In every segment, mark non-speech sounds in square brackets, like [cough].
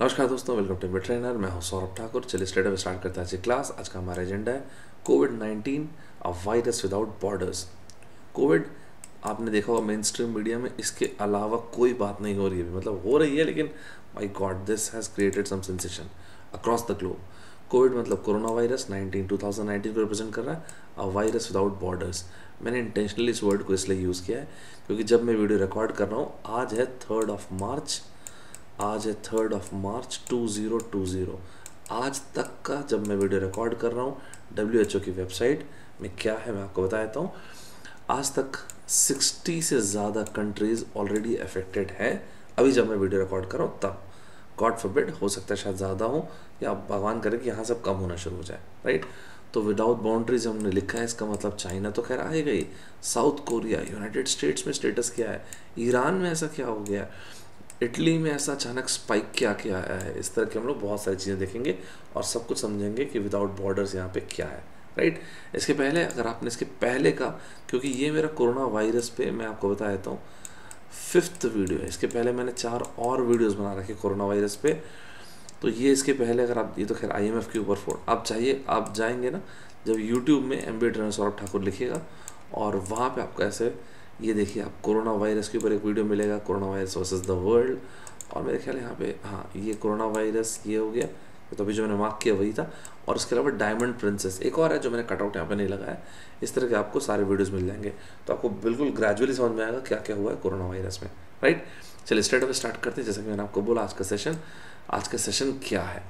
नमस्कार दोस्तों welcome to trainer मैं हूँ सौरभ ठाकुर। चलिए स्ट्रेट अवे स्टार्ट करते हैं क्लास आज का हमारा एजेंडा है COVID nineteen a virus without borders COVID आपने देखा होगा मेन स्ट्रीम मीडिया में इसके अलावा कोई बात नहीं हो रही है मतलब हो रही है, लेकिन my God this has created some sensation across the globe COVID मतलब कोरोना वायरस 19 2019 को रिप्रेजेंट कर रहा है अ वायरस विदाउट बॉर्डर्स मैंने इंटेंशनली इस वर्ड को इसलिए यूज़ किया है, क्योंकि जब मैं वीडियो रिकॉर्ड कर रहा हूँ, आज है थर्ड ऑफ़ मार्च आज है third of March two zero two zero आज तक का जब मैं वीडियो रिकॉर्ड कर रहा हूँ डब्ल्यू की वेबसाइट में क्या है मैं आपको बता देता हूँ। आज तक 60 से ज़्यादा कंट्रीज़ ऑलरेडी अफेक्टेड है। अभी जब मैं वीडियो रिकॉर्ड कर रहा हूँ, तब। गॉड फॉरबिड हो सकता है शायद ज़्यादा हो या भगवान करे कि यहाँ सब कम होना शुरू हो जाए राइट तो विदाउट बाउंड्रीज हमने लिखा है, इसका मतलब चाइना तो खैर आएगा ही गई। साउथ कोरिया यूनाइटेड स्टेट्स में स्टेटस क्या है? ईरान में ऐसा क्या हो गया? है इटली में ऐसा अचानक स्पाइक क्या क्या आया है? इस तरह के हम लोग बहुत सारी चीज़ें देखेंगे और सब कुछ समझेंगे कि विदाउट बॉर्डर्स यहाँ पे क्या है राइट इसके पहले, अगर आपने इसके पहले का, क्योंकि ये मेरा कोरोना वायरस पे मैं आपको बता देता हूँ फिफ्थ वीडियो है। इसके पहले मैंने चार और वीडियोस बना रखे कोरोना वायरस पे। तो ये इसके पहले, अगर आप, ये तो खैर आईएमएफ के ऊपर फ़ोन आप चाहिए आप जाएँगे ना, जब यूट्यूब में एम बी सौरभ ठाकुर लिखिएगा और वहाँ पर आपको ऐसे ये देखिए, आप कोरोना वायरस के ऊपर एक वीडियो मिलेगा, corona virus versus the world. और मेरे ख्याल यहाँ पे हाँ ये कोरोना वायरस ये हो गया। तो अभी जो मैंने मार्क किया वही था। और उसके अलावा डायमंड प्रिंसेस, एक और है जो मैंने कटआउट यहाँ पे नहीं लगाया। इस तरह के आपको सारे वीडियोस मिल जाएँगे। तो आपको बिल्कुल ग्रेजुअली समझ में आएगा क्या क्या हुआ है कोरोना वायरस में, राइट? चलिए, स्ट्रेट अवे स्टार्ट करते हैं। जैसे कि मैंने आपको बोला, आज का सेशन, आज का सेशन क्या है?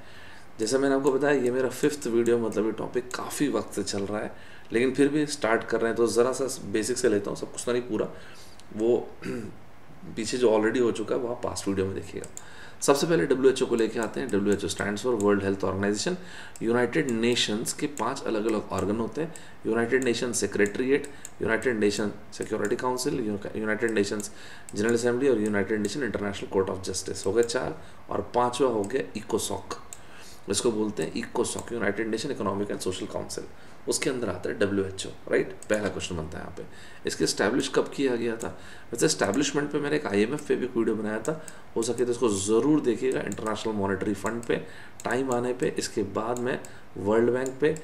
जैसे मैंने आपको बताया, ये मेरा फिफ्थ वीडियो मतलब ये टॉपिक काफ़ी वक्त से चल रहा है। लेकिन फिर भी स्टार्ट कर रहे हैं तो ज़रा सा बेसिक से लेता हूँ, सब कुछ तो नहीं पूरा। वो [clears throat] पीछे जो ऑलरेडी हो चुका है, वो आप पास्ट वीडियो में देखिएगा। सबसे पहले डब्ल्यूएचओ को लेके आते हैं। W H O stand for World Health Organization United Nations के पाँच अलग अलग ऑर्गन होते हैं। United Nation Secretariat United Nation Security Council United Nations General Assembly और United Nation International Court of Justice हो गए चार और पांचवा हो गया इकोसॉक इसको बोलते हैं इको sock, United Nation Economic and Social Council. उसके अंदर आता है डब्ल्यू एच ओ राइट पहला क्वेश्चन बनता है यहाँ पे। इसके स्टैब्लिश कब किया गया था? वैसे स्टैब्लिशमेंट पे मैंने एक आई एम एफ़ पे भी वीडियो बनाया था। हो सके तो इसको ज़रूर देखिएगा इंटरनेशनल मॉनिटरी फंड पे। टाइम आने पे, इसके बाद में वर्ल्ड बैंक पे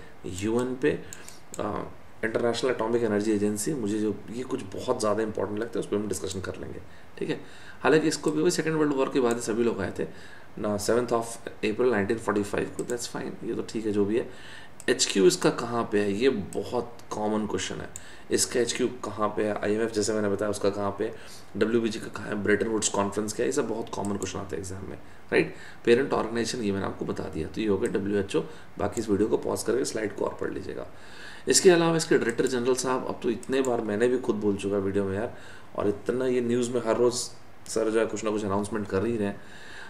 यू एन पे इंटरनेशनल एटॉमिक एनर्जी एजेंसी मुझे जो ये कुछ बहुत ज़्यादा इंपॉर्टेंट लगता है, उस पर हम डिस्कशन कर लेंगे, ठीक है? हालाँकि इसको भी, वही सेकेंड वर्ल्ड वॉर के बाद ही सभी लोग आए थे। ना सेवन्थ ऑफ़ अप्रैल 1945 को दैट्स फाइन ये तो ठीक है, जो भी है। एच क्यू इसका कहाँ पे है? ये बहुत कॉमन क्वेश्चन है। इसका एच क्यू कहाँ पे है? आई एम एफ़ जैसे मैंने बताया, उसका कहाँ पे डब्ल्यू बी जी का कहाँ है? ब्रिटेन वुड्स कॉन्फ्रेंस क्या है। ये सब बहुत कॉमन क्वेश्चन आते हैं एग्ज़ाम में राइट पेरेंट ऑर्गेनाइजेशन ये मैंने आपको बता दिया। तो ये हो गया डब्ल्यू एच ओ बाकी इस वीडियो को पॉज करके स्लाइड को और पढ़ लीजिएगा। इसके अलावा इसके डायरेक्टर जनरल साहब, अब तो इतने बार मैंने भी खुद बोल चुका वीडियो में यार, और इतना ये न्यूज़ में हर रोज़ सर जो है कुछ ना कुछ अनाउंसमेंट कर ही रहे हैं।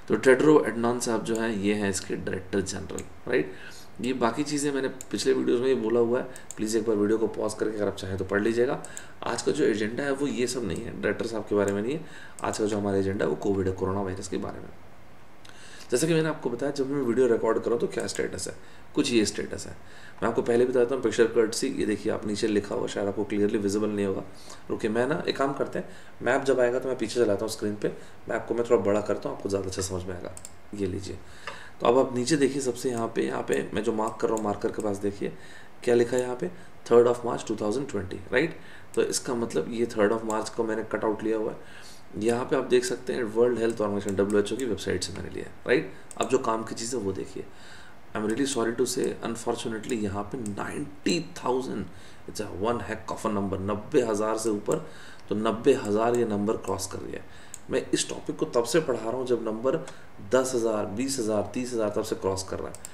तो टेड्रो एडनॉन साहब जो हैं, ये हैं इसके डायरेक्टर जनरल राइट ये बाकी चीज़ें मैंने पिछले वीडियोस में ही बोला हुआ है। प्लीज़ एक बार वीडियो को पॉज करके अगर आप चाहें तो पढ़ लीजिएगा। आज का जो एजेंडा है वो ये सब नहीं है डायरेक्टर साहब के बारे में नहीं है। आज का जो हमारा एजेंडा है वो कोविड है कोरोना वायरस के बारे में। जैसे कि मैंने आपको बताया, जब मैं वीडियो रिकॉर्ड करूँ तो क्या स्टेटस है? कुछ ये स्टेटस है। मैं आपको पहले भी बताता हूँ पिक्चर कट सी, ये देखिए, आप नीचे लिखा हुआ, शायद आपको क्लियरली विजिबल नहीं होगा। रुके मैं ना एक काम करते हैं मैप जब आएगा तो मैं पीछे चलाता हूँ स्क्रीन पर मैं आपको, मैं थोड़ा बड़ा करता हूँ, आपको ज़्यादा अच्छा समझ में आएगा। ये लीजिए। तो अब आप नीचे देखिए सबसे यहाँ पे यहाँ पे मैं जो मार्क कर रहा हूँ मार्कर के पास देखिए, क्या लिखा है यहाँ पे? थर्ड ऑफ़ मार्च 2020 राइट तो इसका मतलब ये थर्ड ऑफ़ मार्च को मैंने कट आउट लिया हुआ है। यहाँ पे आप देख सकते हैं वर्ल्ड हेल्थ ऑर्गेनाइजेशन डब्ल्यू की वेबसाइट से मैंने लिया है राइट अब जो काम की चीज़ है वो देखिए। I am really sorry to say unfortunately यहाँ पे ninety thousand it's a one heck of a number नब्बे हज़ार से ऊपर तो नब्बे हज़ार ये नंबर क्रॉस कर गया है। मैं इस टॉपिक को तब से पढ़ा रहा हूँ जब नंबर दस हज़ार, बीस हज़ार, तीस हज़ार तब से क्रॉस कर रहा है।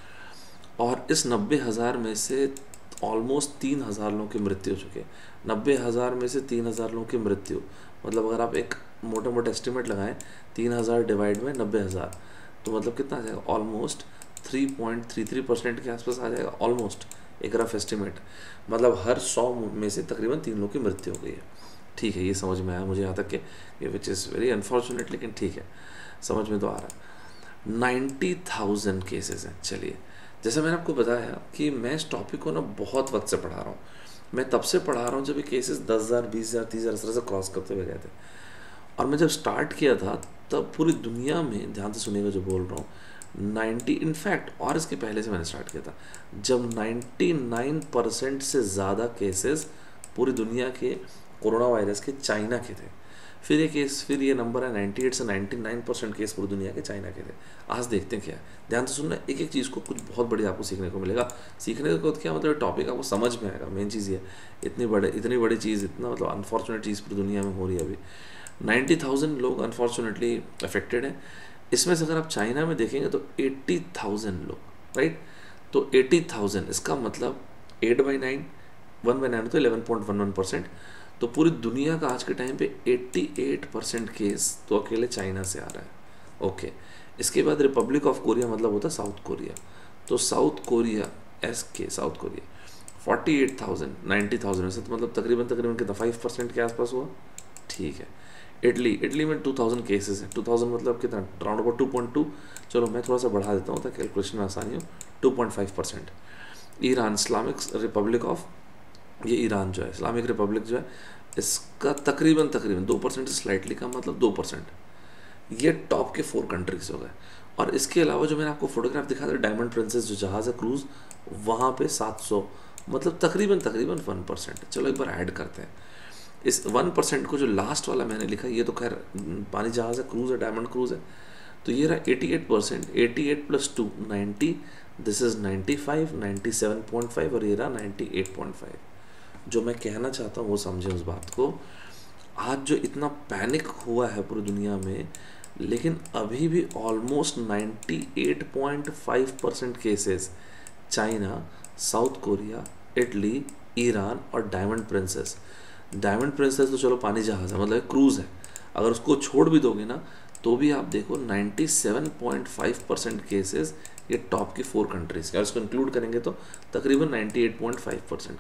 और इस नब्बे हज़ार में से ऑलमोस्ट तीन हज़ार लोगों की मृत्यु हो चुकी है। नब्बे हज़ार में से तीन हज़ार लोगों की मृत्यु मतलब अगर आप एक मोटे मोटा एस्टिमेट लगाएँ, तीन हज़ार डिवाइड में नब्बे हज़ार। तो मतलब कितना आ जाएगा? Almost three point three three percent के आसपास आ जाएगा ऑलमोस्ट एक रफ एस्टिमेट मतलब हर सौ में से तकरीबन तीन लोग की मृत्यु हो गई है। ठीक है, ये समझ में आया मुझे यहाँ तक कि विच इज़ वेरी अनफॉर्चुनेट लेकिन ठीक है, समझ में तो आ रहा है। नाइन्टी थाउज़ेंड केसेस हैं, चलिए। जैसे मैंने आपको बताया कि मैं इस टॉपिक को ना बहुत वक्त से पढ़ा रहा हूँ। मैं तब से पढ़ा रहा हूँ जब ये केसेस दस हज़ार, बीस हज़ार, तीस हज़ार इस तरह से क्रॉस करते हुए गए थे। और मैं जब स्टार्ट किया था, तब पूरी दुनिया में, ध्यान से सुनिएगा जो बोल रहा हूँ नाइन्टी इनफैक्ट और इसके पहले से मैंने स्टार्ट किया था। जब नाइन्टी नाइन परसेंट से ज़्यादा केसेस पूरी दुनिया के कोरोना वायरस के चाइना के थे। फिर ये केस फिर ये नंबर है 98 से 99 परसेंट केस पूरी दुनिया के चाइना के थे। आज देखते हैं क्या ध्यान से सुनना एक एक चीज़ को कुछ बहुत बड़ी आपको सीखने को मिलेगा। सीखने को क्या मतलब टॉपिक आपको समझ में आएगा। मेन चीज़ ये इतनी बड़े, इतनी बड़ी चीज़, इतना मतलब अनफॉर्चुनेट चीज़ पूरी दुनिया में हो रही है अभी। नाइन्टी थाउज़ेंड लोग अनफॉर्चुनेटली अफेक्टेड हैं। इसमें से अगर आप चाइना में देखेंगे तो एट्टी थाउज़ेंड लोग राइट तो एटी थाउज़ेंड, इसका मतलब eight by nine, one by nine तो eleven point one one percent. तो पूरी दुनिया का आज के टाइम पे 88 परसेंट केस तो अकेले चाइना से आ रहा है। ओके, इसके बाद रिपब्लिक ऑफ़ कोरिया मतलब होता है साउथ कोरिया। तो South Korea, S K, South Korea, forty eight thousand ninety thousand, ऐसे तो मतलब तकरीबन तकरीबन कितना फाइव परसेंट के आसपास हुआ? ठीक है। इटली इटली में टू थाउज़ेंड केसेस हैं। टू थाउज़ेंड मतलब कितना? Round about two point two चलो, मैं थोड़ा सा बढ़ा देता हूँ ताकि कैलकुलेशन में आसानी हो। Two point five percent Iran Islamic Republic of ये ईरान जो है इस्लामिक रिपब्लिक जो है, इसका तकरीबन तकरीबन दो परसेंट स्लाइटली का मतलब दो परसेंट ये टॉप के फोर कंट्रीज़ हो गए। और इसके अलावा जो मैंने आपको फोटोग्राफ दिखा था डायमंड प्रिंसेस जो जहाज़ है क्रूज़ वहाँ पे सात सौ मतलब तकरीबन तकरीबन वन परसेंट चलो, एक बार ऐड करते हैं। इस वन परसेंट को जो लास्ट वाला मैंने लिखा, ये तो खैर, पानी जहाज़ है क्रूज़ है डायमंड क्रूज़ है। तो ये रहा eighty eight percent eighty eight plus two ninety this is ninety five ninety seven point five और ये रहा नाइन्टी एट पॉइंट फाइव जो मैं कहना चाहता हूँ, वो समझें उस बात को। आज जो इतना पैनिक हुआ है पूरी दुनिया में, लेकिन अभी भी almost 98.5 percent cases China South Korea Italy Iran और डायमंड प्रिंसेस डायमंड प्रिंसेस तो चलो पानी जहाज़ है मतलब क्रूज़ है। अगर उसको छोड़ भी दोगे ना तो भी आप देखो 97.5 परसेंट केसेस ये टॉप की फोर कंट्रीज़ के। अगर इसको इंक्लूड करेंगे तो तकरीबन 98.5 परसेंट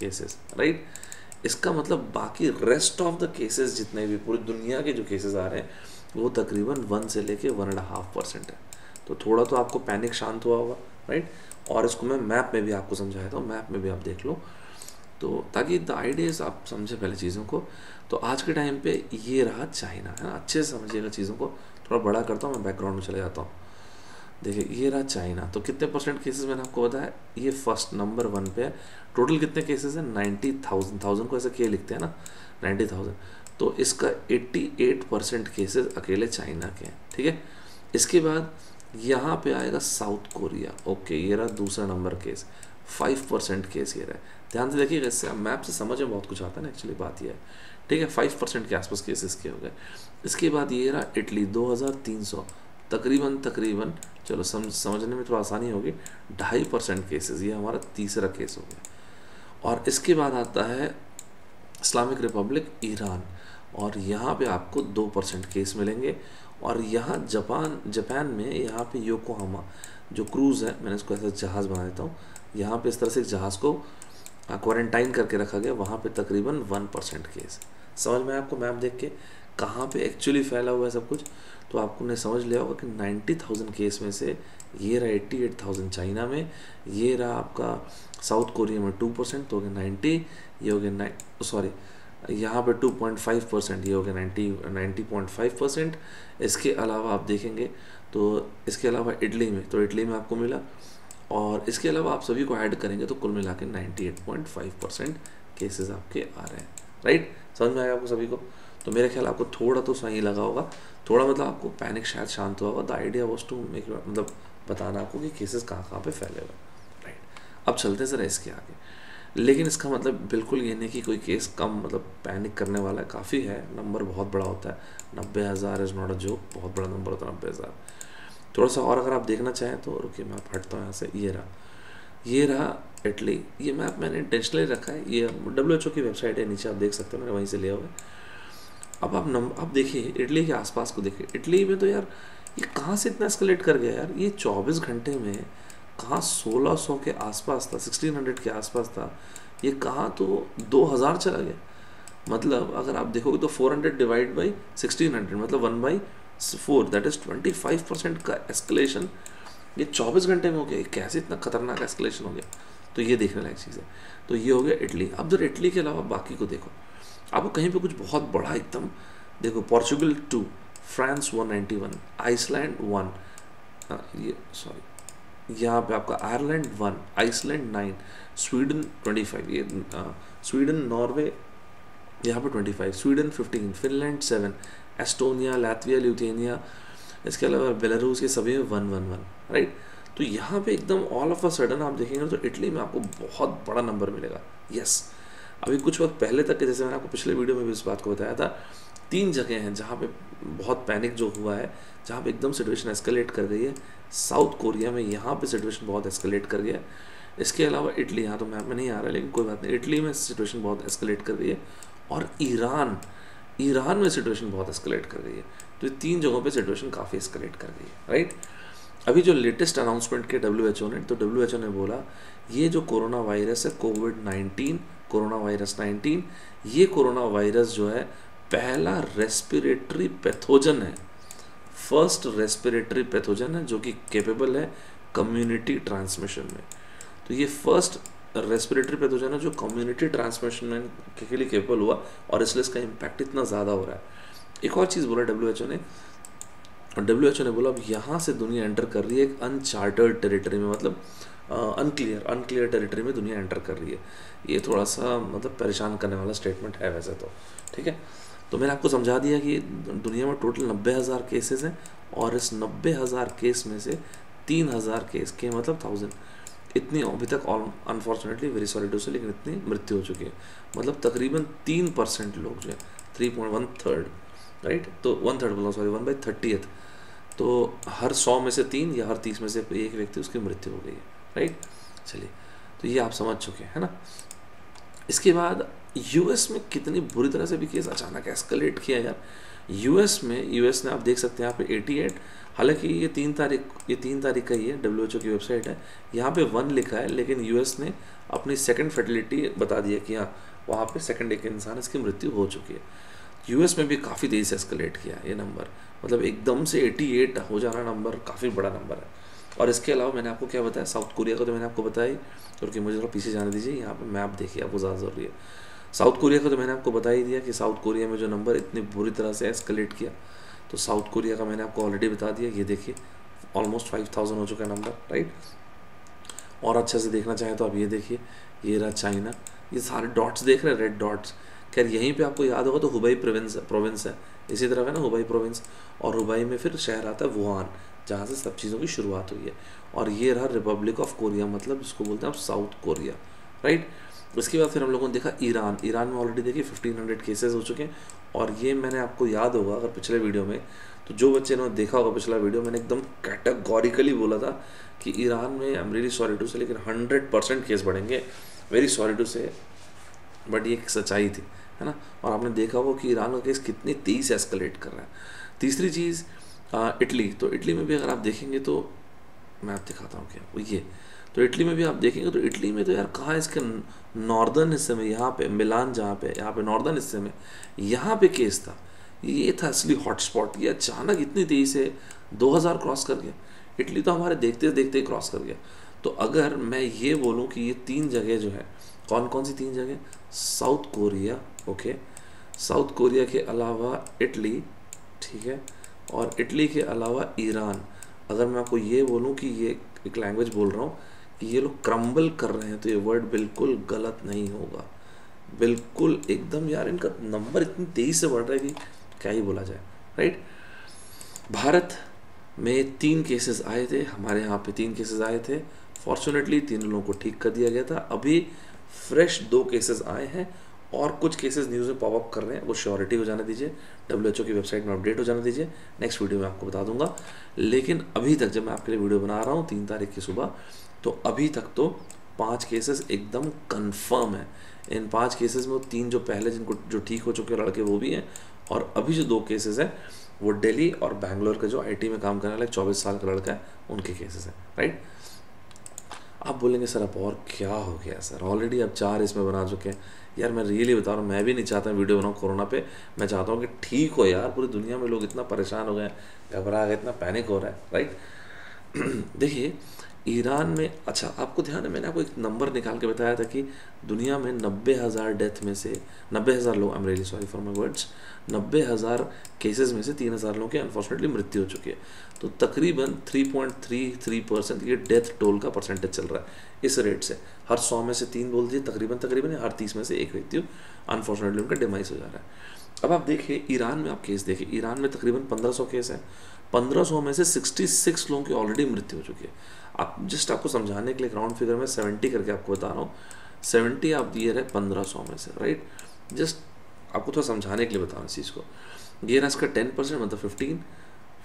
केसेस राइट इसका मतलब बाकी रेस्ट ऑफ़ द केसेस जितने भी, पूरी दुनिया के जो केसेस आ रहे हैं, वो तकरीबन वन से लेके वन एंड हाफ़ परसेंट है। तो थोड़ा तो आपको पैनिक शांत हुआ होगा राइट और इसको मैं मैप में भी आपको समझाया था मैप में भी आप देख लो। तो ताकि द आइडियाज़ आप समझे पहले चीज़ों को। तो आज के टाइम पे ये रहा चाइना है ना? अच्छे से समझिएगा चीज़ों को। थोड़ा बड़ा करता हूँ, मैं बैकग्राउंड में चले जाता हूँ। देखिए, ये रहा चाइना तो कितने परसेंट केसेस मैंने आपको बताया? ये फ़र्स्ट नंबर वन पे है। टोटल कितने केसेस हैं? नाइन्टी थाउज़ेंड थाउज़ेंड को ऐसे के लिखते हैं ना? नाइन्टी थाउज़ेंड तो इसका एट्टी एट परसेंट केसेज अकेले चाइना के हैं, ठीक है? इसके बाद यहाँ पे आएगा साउथ कोरिया ओके ये रहा दूसरा number case five percent case ये रहा ध्यान से देखिएगा इससे मैप से समझ में बहुत कुछ आता है ना एक्चुअली बात यह है। ठीक है फाइव परसेंट के आसपास केसेस के हो गए। इसके बाद ये रहा इटली, दो हज़ार तीन सौ, तकरीबन तकरीबन, चलो समझ समझने में थोड़ा आसानी होगी, ढाई परसेंट केसेस ये हमारा तीसरा केस हो गया। और इसके बाद आता है इस्लामिक रिपब्लिक ईरान और यहाँ पे आपको दो परसेंट केस मिलेंगे। और यहाँ जापान जापान में यहाँ पे योकोहामा जो क्रूज़ है, मैंने इसको ऐसा जहाज़ बना देता हूँ। यहाँ पे इस तरह से जहाज़ को क्वारंटाइन करके रखा गया, वहाँ पे तकरीबन वन परसेंट केस समझ में आपको मैप देख के? कहाँ पे एक्चुअली फैला हुआ है सब कुछ? तो आपको ने समझ लिया होगा कि नाइन्टी थाउज़ेंड केस में से ये रहा एट्टी एट थाउज़ेंड चाइना में, ये रहा आपका साउथ कोरिया में टू परसेंट तो हो गया नाइन्टी ये हो गया नाइन सॉरी यहाँ पे टू पॉइंट फाइव परसेंट ये हो गया ninety ninety point five percent इसके अलावा आप देखेंगे तो इसके अलावा इटली में तो इटली में आपको मिला और इसके अलावा आप सभी को ऐड करेंगे तो कुल मिला के नाइन्टी परसेंट केसेज आपके आ रहे हैं राइट समझ में आया आपको सभी को? तो मेरे ख्याल आपको थोड़ा तो सही लगा होगा, थोड़ा मतलब आपको पैनिक शायद शांत हुआ होगा। The idea was to make मतलब बताना आपको कि केसेस कहाँ कहाँ पे फैले हुए राइट अब चलते ज़रा इसके आगे। लेकिन इसका मतलब बिल्कुल ये नहीं कि कोई केस कम मतलब पैनिक करने वाला है काफ़ी है। नंबर बहुत बड़ा होता है। नब्बे हज़ार इज़ नॉट अ जो बहुत बड़ा नंबर होता है, नब्बे हज़ार। थोड़ा सा और अगर आप देखना चाहें तो रुकिए, मैं आप हटता हूँ यहाँ से। ये रहा। ये रहा इटली ये मैप मैंने इंटेंशनली रखा है। ये डब्ल्यू एच ओ की वेबसाइट है, नीचे आप देख सकते हो, मैंने वहीं से लिया हुआ है। अब आप नम, अब देखिए इटली के आसपास को देखिए। इटली में तो यार, ये कहाँ से इतना एस्केलेट कर गया यार? ये 24 घंटे में कहाँ 1600 के आसपास था 1600 के आसपास था, ये कहाँ तो 2000 चला गया। मतलब अगर आप देखोगे तो 400 डिवाइड बाई 1600 मतलब one by four that is 25 percent का एस्केलेशन ये 24 घंटे में हो गया कैसे इतना खतरनाक एस्केलेशन हो गया? तो ये देखने लायक चीज़ है। तो ये हो गया इटली। अब जब इटली के अलावा बाकी को देखो आपको कहीं पे कुछ बहुत बड़ा एकदम, देखो Portugal two, France 191 Iceland one ये सॉरी यहाँ पे आपका Ireland one Iceland nine Sweden twenty five ये स्वीडन नॉर्वे, यहाँ पे twenty five Sweden fifteen Finland seven Estonia Latvia Lithuania इसके अलावा बेलारूस के सभी में वन वन वन राइट तो यहाँ पे एकदम ऑल ऑफ़ अ सडन आप देखेंगे तो इटली में आपको बहुत बड़ा नंबर मिलेगा। यस अभी कुछ वक्त पहले तक जैसे मैंने आपको पिछले वीडियो में भी इस बात को बताया था, तीन जगह हैं जहाँ पे बहुत पैनिक जो हुआ है, जहाँ पे एकदम सिचुएशन एस्केलेट कर गई है। साउथ कोरिया में यहाँ पे सिचुएशन बहुत एस्केलेट कर गया है। इसके अलावा इटली, यहाँ तो मैप में नहीं आ रहा, लेकिन कोई बात नहीं, इटली में सिचुएशन बहुत एस्केलेट कर गई है। और ईरान ईरान में सिचुएशन बहुत एस्केलेट कर गई है। तो ये तीन जगहों पे सिचुएशन काफ़ी एस्केलेट कर गई है राइट अभी जो लेटेस्ट अनाउंसमेंट के डब्ल्यू एच ओ ने तो डब्ल्यू एच ओ ने बोला, ये जो कोरोना वायरस है COVID nineteen corona virus nineteen ये कोरोना वायरस जो है, पहला रेस्पिरेटरी पैथोजन है। फ़र्स्ट रेस्पिरेटरी पैथोजन है जो कि केपेबल है कम्युनिटी ट्रांसमिशन में। तो ये फ़र्स्ट रेस्पिरेटरी पैथोजन है जो कम्युनिटी ट्रांसमिशन के लिए केपेबल हुआ और इसलिए इसका इम्पैक्ट इतना ज़्यादा हो रहा है। एक और चीज़ बोला डब्ल्यूएचओ ने, और डब्ल्यू ने बोला, अब यहाँ से दुनिया एंटर कर रही है एक अनचार्टर्ड टेरिटरी में मतलब अनक्लियर अनक्लियर टेरिटरी में दुनिया एंटर कर रही है। ये थोड़ा सा मतलब परेशान करने वाला स्टेटमेंट है वैसे तो ठीक है? तो मैंने आपको समझा दिया कि दुनिया में टोटल नब्बे हज़ार केसेस हैं और इस नब्बे हज़ार केस में से तीन हज़ार केस के मतलब थाउज़ेंड इतनी अभी तक unfortunately very sorry to say लेकिन इतनी मृत्यु हो चुकी है। मतलब तकरीबन तीन परसेंट लोग जो है three point one third right तो वन थर्ड बोला सॉरी वन बाई थर्टी तो हर सौ में से तीन या हर तीस में से एक व्यक्ति उसकी मृत्यु हो गई है राइट चलिए तो ये आप समझ चुके हैं ना? इसके बाद यूएस में कितनी बुरी तरह से भी केस अचानक एस्कलेट किया यार। यूएस में यूएस ने आप देख सकते हैं, यहाँ पे 88 हालाँकि ये तीन तारीख, ये तीन तारीख का ही है डब्ल्यूएचओ की वेबसाइट है। यहाँ पे वन लिखा है, लेकिन यूएस ने अपनी सेकंड फर्टिलिटी बता दिया कि हाँ वहाँ पे सेकंड एक इंसान, इसकी मृत्यु हो चुकी है। यूएस में भी काफ़ी तेज़ी से एस्कलेट किया ये नंबर मतलब एकदम से 88 हो जाना नंबर काफ़ी बड़ा नंबर है। और इसके अलावा मैंने आपको क्या बताया साउथ कोरिया का तो मैंने आपको बताया क्योंकि मुझे थोड़ा पीछे जाने दीजिए, यहाँ पर मैप देखिए आपको ज़्यादा ज़रूरी है। साउथ कोरिया का तो मैंने आपको बता ही दिया कि साउथ कोरिया में जो नंबर इतनी बुरी तरह से एस्कलेट किया तो साउथ कोरिया का मैंने आपको ऑलरेडी बता दिया, ये देखिए ऑलमोस्ट फाइव थाउज़ेंड हो चुका है नंबर राइट और अच्छे से देखना चाहें तो आप ये देखिए, ये रहा चाइना, ये सारे डॉट्स देख रहे हैं रेड डॉट्स खैर, यहीं पे आपको याद होगा तो हुबई प्रोविंस प्रोविंस है। इसी तरह है ना हुबई प्रोविंस और हुबई में फिर शहर आता है वुहान, जहाँ से सब चीज़ों की शुरुआत हुई है। और ये रहा रिपब्लिक ऑफ़ कोरिया मतलब जिसको बोलते हैं आप साउथ कोरिया राइट उसके बाद फिर हम लोगों ने देखा ईरान ईरान में ऑलरेडी देखिए फिफ्टीन हंड्रेड केसेज हो चुके हैं और ये मैंने आपको याद होगा अगर पिछले वीडियो में तो जो बच्चे ने देखा होगा पिछला वीडियो, मैंने एकदम कैटेगोरिकली बोला था कि ईरान में I am really sorry to say लेकिन हंड्रेड परसेंट केस बढ़ेंगे। Very sorry to say but ये एक सच्चाई थी, है ना? और आपने देखा होगा कि ईरान का केस कितनी तेज़ी से एस्कलेट कर रहा है। तीसरी चीज़ इटली। तो इटली में भी अगर आप देखेंगे तो मैं आप दिखाता हूँ क्या, वो ये तो इटली में भी आप देखेंगे तो इटली में तो यार कहाँ इसके नॉर्दर्न हिस्से में, यहाँ पे, मिलान जहाँ पे, यहाँ पे नॉर्दर्न हिस्से में, यहाँ पे केस था। ये था असली हॉटस्पॉट। ये अचानक इतनी तेज़ी से 2000 क्रॉस कर गया। इटली तो हमारे देखते देखते ही क्रॉस कर गया। तो अगर मैं ये बोलूँ कि ये तीन जगह जो है कौन कौन सी तीन जगह? South Korea, okay. South Korea के अलावा इटली, ठीक है। और इटली के अलावा ईरान। अगर मैं आपको ये बोलूँ कि ये एक लैंग्वेज बोल रहा हूँ ये लोग क्रम्बल कर रहे हैं तो ये वर्ड बिल्कुल गलत नहीं होगा। बिल्कुल एकदम यार इनका नंबर इतनी तेज़ी से बढ़ रहा है कि क्या ही बोला जाए राइट भारत में तीन केसेस आए थे, हमारे यहाँ पे तीन केसेस आए थे। फॉर्चुनेटली तीन लोगों को ठीक कर दिया गया था। अभी फ्रेश दो केसेस आए हैं। और कुछ केसेस न्यूज़ में पॉपअप कर रहे हैं, वो श्योरिटी हो जाने दीजिए डब्ल्यू की वेबसाइट में अपडेट हो जाने दीजिए। नेक्स्ट वीडियो में आपको बता दूँगा। लेकिन अभी तक जब मैं आपके लिए वीडियो बना रहा हूँ, तीन तारीख की सुबह तो अभी तक तो पाँच केसेस एकदम कंफर्म है। इन पाँच केसेस में वो तीन जो पहले जिनको, जो ठीक हो चुके लड़के, वो भी हैं। और अभी जो दो केसेस हैं, वो दिल्ली और बैंगलोर के जो आईटी में काम करने वाला चौबीस साल का लड़का है, उनके केसेस हैं राइट आप बोलेंगे, सर, अब और क्या हो गया, सर? ऑलरेडी अब चार इसमें बना चुके हैं। यार मैं रियली बता रहा हूँ, मैं भी नहीं चाहता वीडियो बनाऊँ कोरोना पे। मैं चाहता हूँ कि ठीक हो यार, पूरी दुनिया में लोग इतना परेशान हो गए घबरा गए, इतना पैनिक हो रहा है राइट [clears throat] देखिए, ईरान में अच्छा आपको ध्यान है, मैंने आपको एक नंबर निकाल के बताया था कि दुनिया में नब्बे हज़ार डेथ में से, नब्बे हज़ार लोग I am really sorry for my words नब्बे हज़ार केसेज में से तीन हज़ार लोगों की अनफॉर्चुनेटली मृत्यु हो चुकी है। तो तकरीबन three point three three percent ये डेथ टोल का परसेंटेज चल रहा है। इस रेट से। हर सौ में से तीन बोल दिए तकरीबन तकरीबन हर तीस में से एक व्यक्ति अनफॉर्चुनेटली उनका डिमाइस हो जा रहा है। अब आप देखिए, ईरान में आप केस देखिए। ईरान में तकरीबन पंद्रह सौ केस है। पंद्रह में से सिक्सटी सिक्स लोगों की ऑलरेडी मृत्यु हो चुकी है। आप जस्ट आपको समझाने के लिए ग्राउंड फिगर में सेवेंटी करके आपको बता रहा हूँ। सेवेंटी आप दिए रहे पंद्रह सौ में से राइट जस्ट आपको थोड़ा समझाने के लिए बता रहा इस चीज़ को। ये रहा इसका टेन परसेंट मतलब फिफ्टीन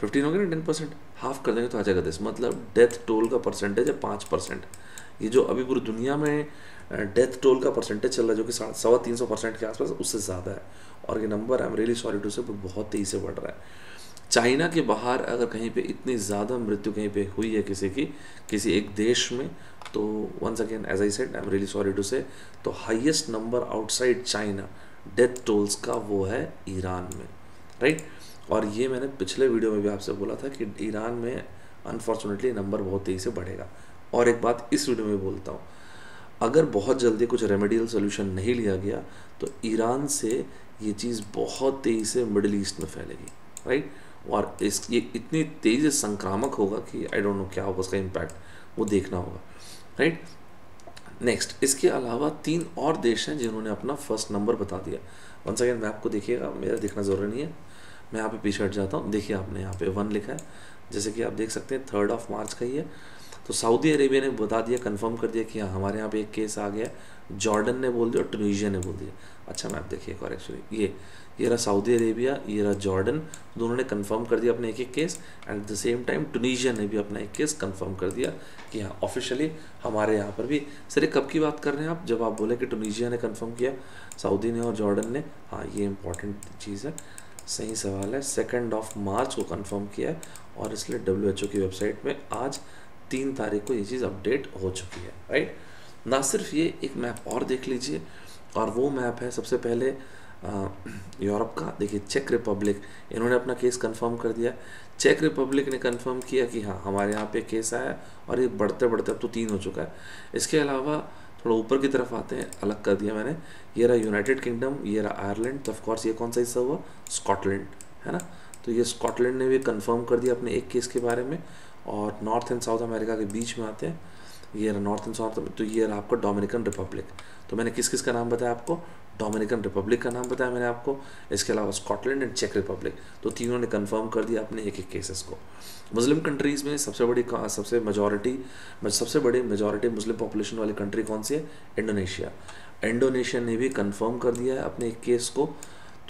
फिफ्टीन हो गया ना टेन परसेंट हाफ़ कर देंगे तो आ जाएगा दस। मतलब डेथ टोल का परसेंटेज है पाँच परसेंट ये जो अभी पूरी दुनिया में डेथ टोल का परसेंटेज चल रहा है, जो कि सवा तीन सौ परसेंट के आसपास, उससे ज़्यादा है। और ये number I am really sorry to say बहुत तेज़ी से बढ़ रहा है। चाइना के बाहर अगर कहीं पे इतनी ज़्यादा मृत्यु कहीं पे हुई है किसी की, किसी एक देश में तो once again as I said I am really sorry to say तो highest number outside China death tolls का वो है ईरान में राइट और ये मैंने पिछले वीडियो में भी आपसे बोला था कि ईरान में अनफॉर्चुनेटली नंबर बहुत तेज़ी से बढ़ेगा। और एक बात इस वीडियो में बोलता हूँ। अगर बहुत जल्दी कुछ रेमेडियल सोल्यूशन नहीं लिया गया तो ईरान से ये चीज़ बहुत तेज़ी से मिडल ईस्ट में फैलेगी राइट और इस, ये इतनी तेज़ी से संक्रामक होगा कि आई डोंट नो क्या होगा, उसका इम्पैक्ट वो देखना होगा राइट नेक्स्ट इसके अलावा तीन और देश हैं जिन्होंने अपना फ़र्स्ट नंबर बता दिया। वन सेकेंड मैं आपको देखिएगा, मेरा देखना ज़रूरी नहीं है। मैं यहाँ पे पीछे हट जाता हूँ। देखिए आपने यहाँ पे वन लिखा है। जैसे कि आप देख सकते हैं थर्ड ऑफ़ मार्च का ही है। तो सऊदी अरेबिया ने बता दिया कंफर्म कर दिया कि हाँ हमारे यहाँ पे एक केस आ गया। जॉर्डन ने बोल दिया और टूनीजिया ने बोल दिया। अच्छा मैप देखिए एक और एक्चुअली ये ये रहा सऊदी अरेबिया, ये रहा जॉर्डन, दोनों ने कंफर्म कर दिया अपने एक एक case and at the same time Tunisia ने भी अपना एक केस कंफर्म कर दिया कि हाँ ऑफिशियली हमारे यहाँ पर भी। सर, ये कब की बात कर रहे हैं आप? जब आप बोले कि टूनीजिया ने कन्फर्म किया, सऊदी ने और जॉर्डन ने। हाँ ये इंपॉर्टेंट चीज़ है। सही सवाल है। सेकेंड ऑफ़ मार्च को कन्फर्म किया है और इसलिए डब्ल्यूएचओ की वेबसाइट में आज तीन तारीख को ये चीज़ अपडेट हो चुकी है राइट ना सिर्फ़ ये, एक मैप और देख लीजिए। और वो मैप है, सबसे पहले यूरोप का। देखिए चेक रिपब्लिक इन्होंने अपना केस कंफर्म कर दिया। चेक रिपब्लिक ने कंफर्म किया कि हाँ हमारे यहाँ पे केस आया और ये बढ़ते बढ़ते अब तो तीन हो चुका है। इसके अलावा थोड़ा ऊपर की तरफ़ आते हैं, अलग कर दिया मैंने। ये रहा यूनाइटेड किंगडम ये रहा आयरलैंड तो ऑफकोर्स ये कौन सा हिस्सा हुआ? स्कॉटलैंड है ना? तो ये स्कॉटलैंड ने भी कंफर्म कर दिया अपने एक केस के बारे में। और नॉर्थ एंड साउथ अमेरिका के बीच में आते हैं। ये नॉर्थ एंड साउथ तो ये रहा आपका डोमिनिकन रिपब्लिक। तो मैंने किस किस का नाम बताया आपको? डोमिनिकन रिपब्लिक का नाम बताया मैंने आपको। इसके अलावा स्कॉटलैंड एंड चेक रिपब्लिक तो तीनों ने कंफर्म कर दिया अपने एक एक केसेस को। मुस्लिम कंट्रीज़ में सबसे बड़ी सबसे मेजॉरिटी सबसे बड़ी मेजॉरिटी मुस्लिम पॉपुलेशन वाली कंट्री कौन सी है? इंडोनेशिया इंडोनेशिया ने भी कंफर्म कर दिया है अपने एक केस को।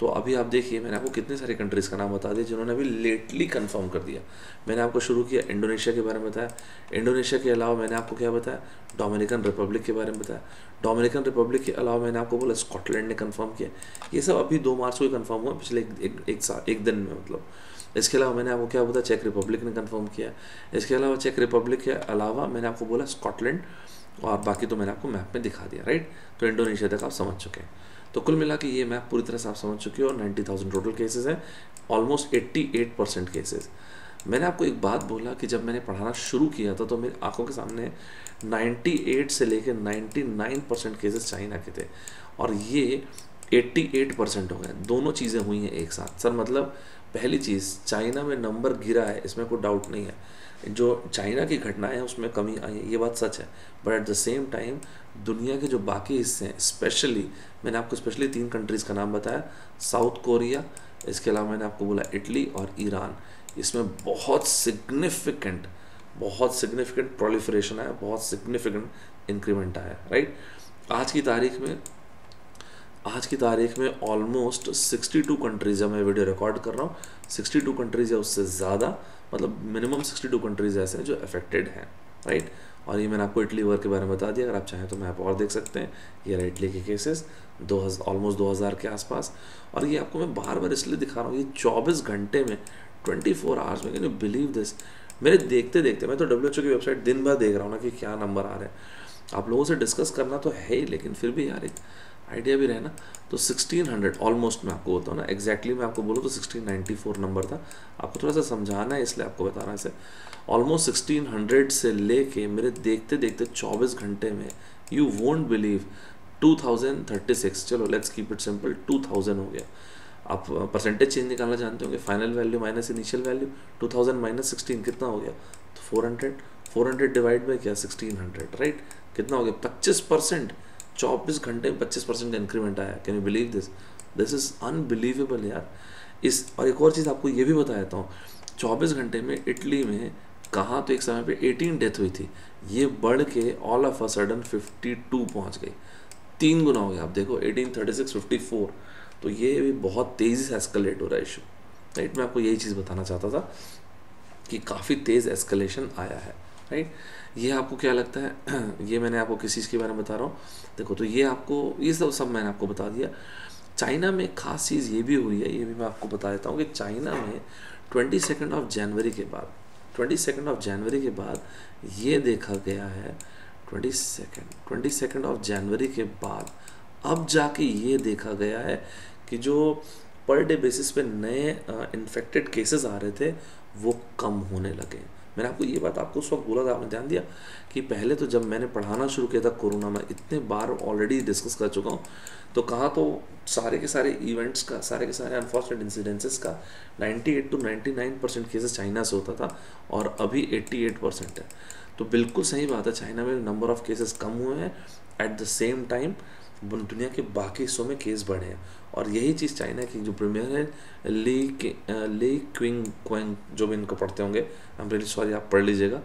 तो अभी आप देखिए मैंने आपको कितने सारे कंट्रीज़ का नाम बता दिया जिन्होंने अभी लेटली कंफर्म कर दिया। मैंने आपको शुरू किया इंडोनेशिया के बारे में बताया। इंडोनेशिया के अलावा मैंने आपको क्या बताया? डोमिनिकन रिपब्लिक के बारे में बताया। डोमिनिकन रिपब्लिक के अलावा मैंने आपको बोला स्कॉटलैंड ने कन्फर्म किया। ये सब अभी दो मार्च को ही कन्फर्म हुआ पिछले एक, एक, एक एक दिन में मतलब। इसके अलावा मैंने आपको क्या बताया? चेक रिपब्लिक ने कन्फर्म किया। इसके अलावा चेक रिपब्लिक के अलावा मैंने आपको बोला स्कॉटलैंड और बाकी तो मैंने आपको मैप में दिखा दिया राइट तो इंडोनेशिया तक आप समझ चुके हैं। तो कुल मिला के ये मैप पूरी तरह से आप समझ चुके हो नाइन्टी थाउज़ेंड टोटल केसेज हैं almost eighty eight percent cases मैंने आपको एक बात बोला कि जब मैंने पढ़ाना शुरू किया था तो मेरी आँखों के सामने 98 से लेकर 99 परसेंट केसेस चाइना के थे। और ये 88 परसेंट हो गए दोनों चीज़ें हुई हैं एक साथ। सर मतलब पहली चीज़, चाइना में नंबर गिरा है, इसमें कोई डाउट नहीं है। जो चाइना की घटनाएँ हैं, उसमें कमी आई है, ये बात सच है। But at the same time दुनिया के जो बाकी हिस्से हैं स्पेशली मैंने आपको स्पेशली तीन कंट्रीज़ का नाम बताया साउथ कोरिया इसके अलावा मैंने आपको बोला इटली और ईरान इसमें बहुत सिग्निफिकेंट बहुत सिग्निफिकेंट प्रोलिफरेशन आया, बहुत सिग्निफिकेंट इंक्रीमेंट आया राइट आज की तारीख में, आज की तारीख में ऑलमोस्ट 62 कंट्रीज़ है, मैं वीडियो रिकॉर्ड कर रहा हूँ। 62 कंट्रीज़ है, उससे ज़्यादा। मतलब मिनिमम 62 कंट्रीज़ ऐसे हैं जो अफेक्टेड हैं राइट और ये मैंने आपको इटली वर्क के बारे में बता दिया, अगर आप चाहें तो मैं आप और देख सकते हैं। ये रहा इटली के केसेस दो हज़ार ऑलमोस्ट दो हज़ार के आसपास। और ये आपको मैं बार बार इसलिए दिखा रहा हूँ ये चौबीस घंटे में ट्वेंटी फोर आवर्स में कैन यू बिलीव दिस मेरे देखते देखते, मैं तो डब्ल्यूएचओ की वेबसाइट दिन भर देख रहा हूँ ना कि क्या नंबर आ रहे हैं। आप लोगों से डिस्कस करना तो है ही, लेकिन फिर भी यार एक आइडिया भी रहे ना तो 1600 ऑलमोस्ट मैं आपको बताऊँ ना एग्जैक्टली मैं आपको बोलूँ तो 1694 नंबर था। आपको थोड़ा सा समझाना है, इसलिए आपको बता रहा है इसे। ऑलमोस्ट 1600 से लेके मेरे देखते देखते 24 घंटे में यू वोंट बिलीव 2036 चलो लेट्स कीप इट सिंपल 2000 हो गया। आप परसेंटेज चेंज निकालना जानते होंगे final value minus initial value 2000 minus sixteen कितना हो गया? तो 400 400 डिवाइड बाई क्या? 1600 राइट कितना हो गया? 25 परसेंट चौबीस घंटे में पच्चीस परसेंट का इंक्रीमेंट आया। Can you believe this this is unbelievable यार। इस और एक और चीज़ आपको ये भी बता देता हूँ। चौबीस घंटे में इटली में कहाँ तो एक समय पे 18 डेथ हुई थी। ये बढ़ के ऑल ऑफ़ अ सडन 52 पहुँच गई। तीन गुना हो गया। आप देखो 18, 36, 54 तो ये भी बहुत तेज़ी से एस्कलेट हो रहा है इशू राइट मैं आपको यही चीज़ बताना चाहता था कि काफ़ी तेज़ एस्कलेशन आया है। राइट ये आपको क्या लगता है? [clears throat] ये मैंने आपको किस चीज़ के बारे में बता रहा हूँ? देखो तो ये आपको, ये सब सब मैंने आपको बता दिया। चाइना में खास चीज़ ये भी हुई है, ये भी मैं आपको बता देता हूँ कि चाइना में ट्वेंटी सेकेंड ऑफ़ जनवरी के बाद, ट्वेंटी सेकेंड ऑफ़ जनवरी के बाद ये देखा गया है, twenty second twenty second of January के बाद अब जाके ये देखा गया है कि जो पर डे बेसिस पे नए इन्फेक्टेड केसेस आ रहे थे, वो कम होने लगे। मैंने आपको ये बात आपको उस वक्त बोला था, आपने ध्यान दिया कि पहले तो जब मैंने पढ़ाना शुरू किया था कोरोना में, इतने बार ऑलरेडी डिस्कस कर चुका हूँ तो कहाँ तो सारे के सारे इवेंट्स का, सारे के सारे अनफॉर्चुनेट इंसिडेंसेस का 98 टू 99 परसेंट केसेस चाइना से होता था और अभी 88 परसेंट है। तो बिल्कुल सही बात है चाइना में नंबर ऑफ़ केसेस कम हुए हैं एट द सेम टाइम दुनिया के बाकी हिस्सों में केस बढ़े हैं। और यही चीज़ चाइना की जो प्रीमियर है ली ली क्विंग क्विंग जो भी इनको पढ़ते होंगे एम रियली सॉरी आप पढ़ लीजिएगा।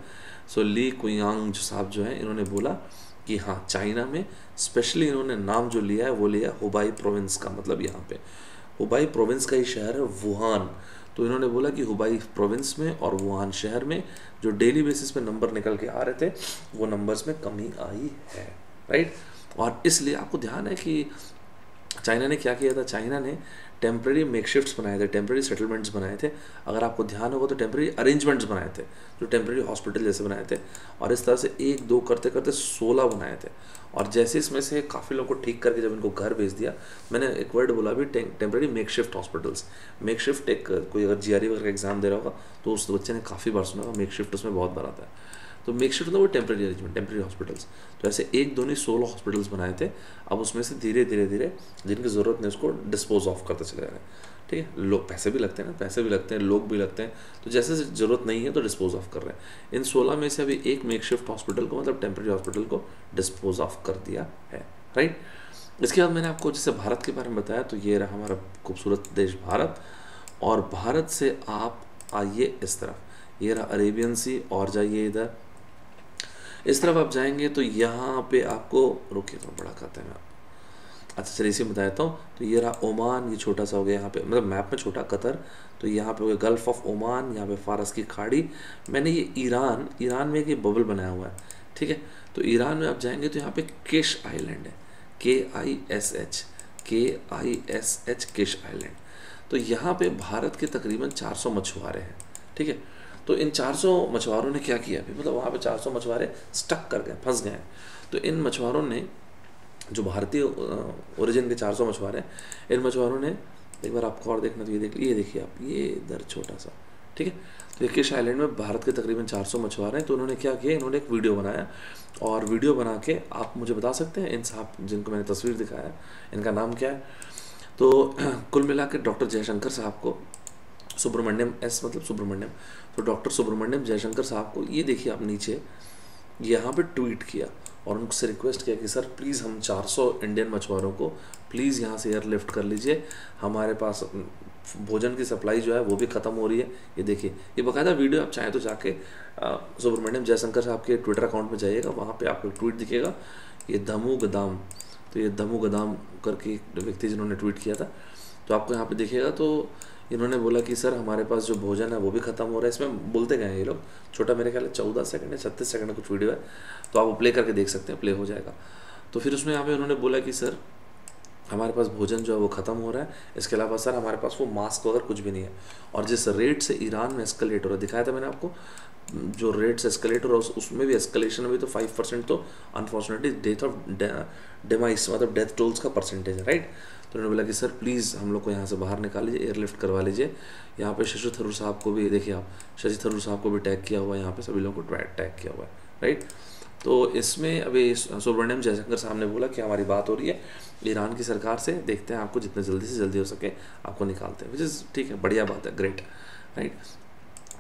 सो ली क्विंग जो साहब जो हैं, इन्होंने बोला कि हाँ चाइना में स्पेशली इन्होंने नाम जो लिया है, वो लिया हुबाई प्रोविंस का मतलब यहाँ पे। हुबाई प्रोविंस का ही शहर है वुहान तो इन्होंने बोला कि हुबाई प्रोविंस में और वुहान शहर में जो डेली बेसिस पे नंबर निकल के आ रहे थे, वो नंबर्स में कमी आई है। राइट और इसलिए आपको ध्यान है कि चाइना ने क्या किया था? चाइना ने टेम्प्रेरी मेकशिफ्ट्स बनाए थे टेम्प्रेरी सेटलमेंट्स बनाए थे। अगर आपको ध्यान होगा तो टेम्प्रेरी अरेंजमेंट्स बनाए थे, जो टेम्प्रेरी हॉस्पिटल जैसे बनाए थे। और इस तरह से एक दो करते करते सोलह बनाए थे। और जैसे इसमें से काफ़ी लोगों को ठीक करके जब इनको घर भेज दिया, मैंने एक वर्ड बोला भी temporary makeshift hospitals makeshift एक, कोई अगर जी आर वगैरह का एग्ज़ाम दे रहा होगा तो उस बच्चे ने काफ़ी बार सुना होगा मेक शिफ्ट उसमें बहुत बार आता है। तो मेक श्योर वो टेम्प्रेरी अरेंजमेंट टेम्प्रेरी हॉस्पिटल्स तो ऐसे एक, दो नहीं, सोलह हॉस्पिटल्स बनाए थे। अब उसमें से धीरे धीरे धीरे जिनकी ज़रूरत नहीं, उसको डिस्पोज ऑफ़ करते चले जा रहे हैं। ठीक है? लोग पैसे भी लगते हैं ना, पैसे भी लगते हैं, लोग भी लगते हैं। तो जैसे ज़रूरत नहीं है तो डिस्पोज ऑफ़ कर रहे हैं। इन सोलह में से अभी एक मेक शिफ्ट हॉस्पिटल को मतलब टेम्प्रेरी हॉस्पिटल को डिस्पोज ऑफ़ कर दिया है। राइट इसके बाद मैंने आपको जैसे भारत के बारे में बताया तो ये रहा हमारा खूबसूरत देश भारत। और भारत से आप आइए इस तरफ़। ये रहा अरेबियन सी, और जाइए इधर। इस तरफ़ आप जाएँगे तो यहाँ पे आपको, रुकिए तो बड़ा कहते हैं अच्छा चलिए इसे बता देता हूँ। तो ये रहा ओमान, ये छोटा सा हो गया यहाँ पे। मतलब मैप में छोटा कतर। तो यहाँ पे हो गया गल्फ ऑफ़ ओमान, यहाँ पे फारस की खाड़ी। मैंने ये ईरान ईरान में एक ये बबल बनाया हुआ है, ठीक है? तो ईरान में आप जाएँगे तो यहाँ पे केश आइलैंड है। के I S H, K I S H Kish Island. तो यहाँ पे भारत के तकरीबन 400 मछुआरे हैं, ठीक है? तो इन 400 मछुआरों ने क्या किया अभी? मतलब वहाँ पे 400 मछुआरे स्टक कर गए, फंस गए। तो इन मछुआरों ने, जो भारतीय ओरिजिन के 400 मछुआरे हैं, इन मछुआरों ने, एक बार आपको और देखना तो ये देख, ये देखिए आप, ये इधर छोटा सा, ठीक है? तो किश आइलैंड में भारत के तकरीबन 400 मछुआरे हैं तो उन्होंने क्या किया, इन्होंने एक वीडियो बनाया और वीडियो बना के आप मुझे बता सकते हैं, इन साहब, जिनको मैंने तस्वीर दिखाया इनका नाम क्या है? तो [clears throat] कुल मिला के डॉक्टर जयशंकर साहब को सुब्रमण्यम, एस मतलब सुब्रमण्यम। तो डॉक्टर सुब्रमण्यम जयशंकर साहब को ये देखिए आप नीचे, यहाँ पे ट्वीट किया और उनसे रिक्वेस्ट किया कि, सर प्लीज़ हम 400 इंडियन मछुआरों को प्लीज़ यहाँ से एयर लिफ्ट कर लीजिए। हमारे पास भोजन की सप्लाई जो है वो भी ख़त्म हो रही है। ये देखिए, ये बकायदा वीडियो आप चाहें तो जाके सुब्रमण्यम जयशंकर साहब के ट्विटर अकाउंट में जाइएगा, वहाँ पे आपको ट्वीट दिखेगा, ये धमू गदाम। तो ये धमू गदाम करके व्यक्ति जिन्होंने ट्वीट किया था। तो आपको यहाँ पे दिखेगा तो इन्होंने बोला कि सर, हमारे पास जो भोजन है वो भी ख़त्म हो रहा है। इसमें बोलते गए ये लोग? छोटा मेरे ख्याल है चौदह सेकंड या छत्तीस सेकंड कुछ वीडियो है। तो आप प्ले करके देख सकते हैं प्ले हो जाएगा। तो फिर उसमें यहाँ पे उन्होंने बोला कि सर, हमारे पास भोजन जो है वो ख़त्म हो रहा है। इसके अलावा सर, हमारे पास वो मास्क वगैरह कुछ भी नहीं है। और जिस रेट से ईरान में एस्कलेट हो रहा है, दिखाया था मैंने आपको, जो रेट्स एस्केलेट और उसमें भी एस्केलेशन में तो फाइव परसेंट तो अनफॉर्चुनेटली डेथ ऑफ़ डेमाइस मतलब डेथ टोल्स का परसेंटेज है राइट तो उन्होंने बोला कि सर प्लीज़ हम लोग को यहाँ से बाहर निकाल लीजिए एयरलिफ्ट करवा लीजिए। यहाँ पे शशि थरूर साहब को भी, देखिए आप, शशि थरूर साहब को भी टैग किया हुआ है, यहाँ पे सभी लोगों को टैग किया हुआ है राइट तो इसमें अभी सुब्रमण्यम जयशंकर साहब ने बोला कि हमारी बात हो रही है, ईरान की सरकार से देखते हैं आपको जितने जल्दी से जल्दी हो सके, आपको निकालते हैं विच इज़ ठीक है, बढ़िया बात है ग्रेट राइट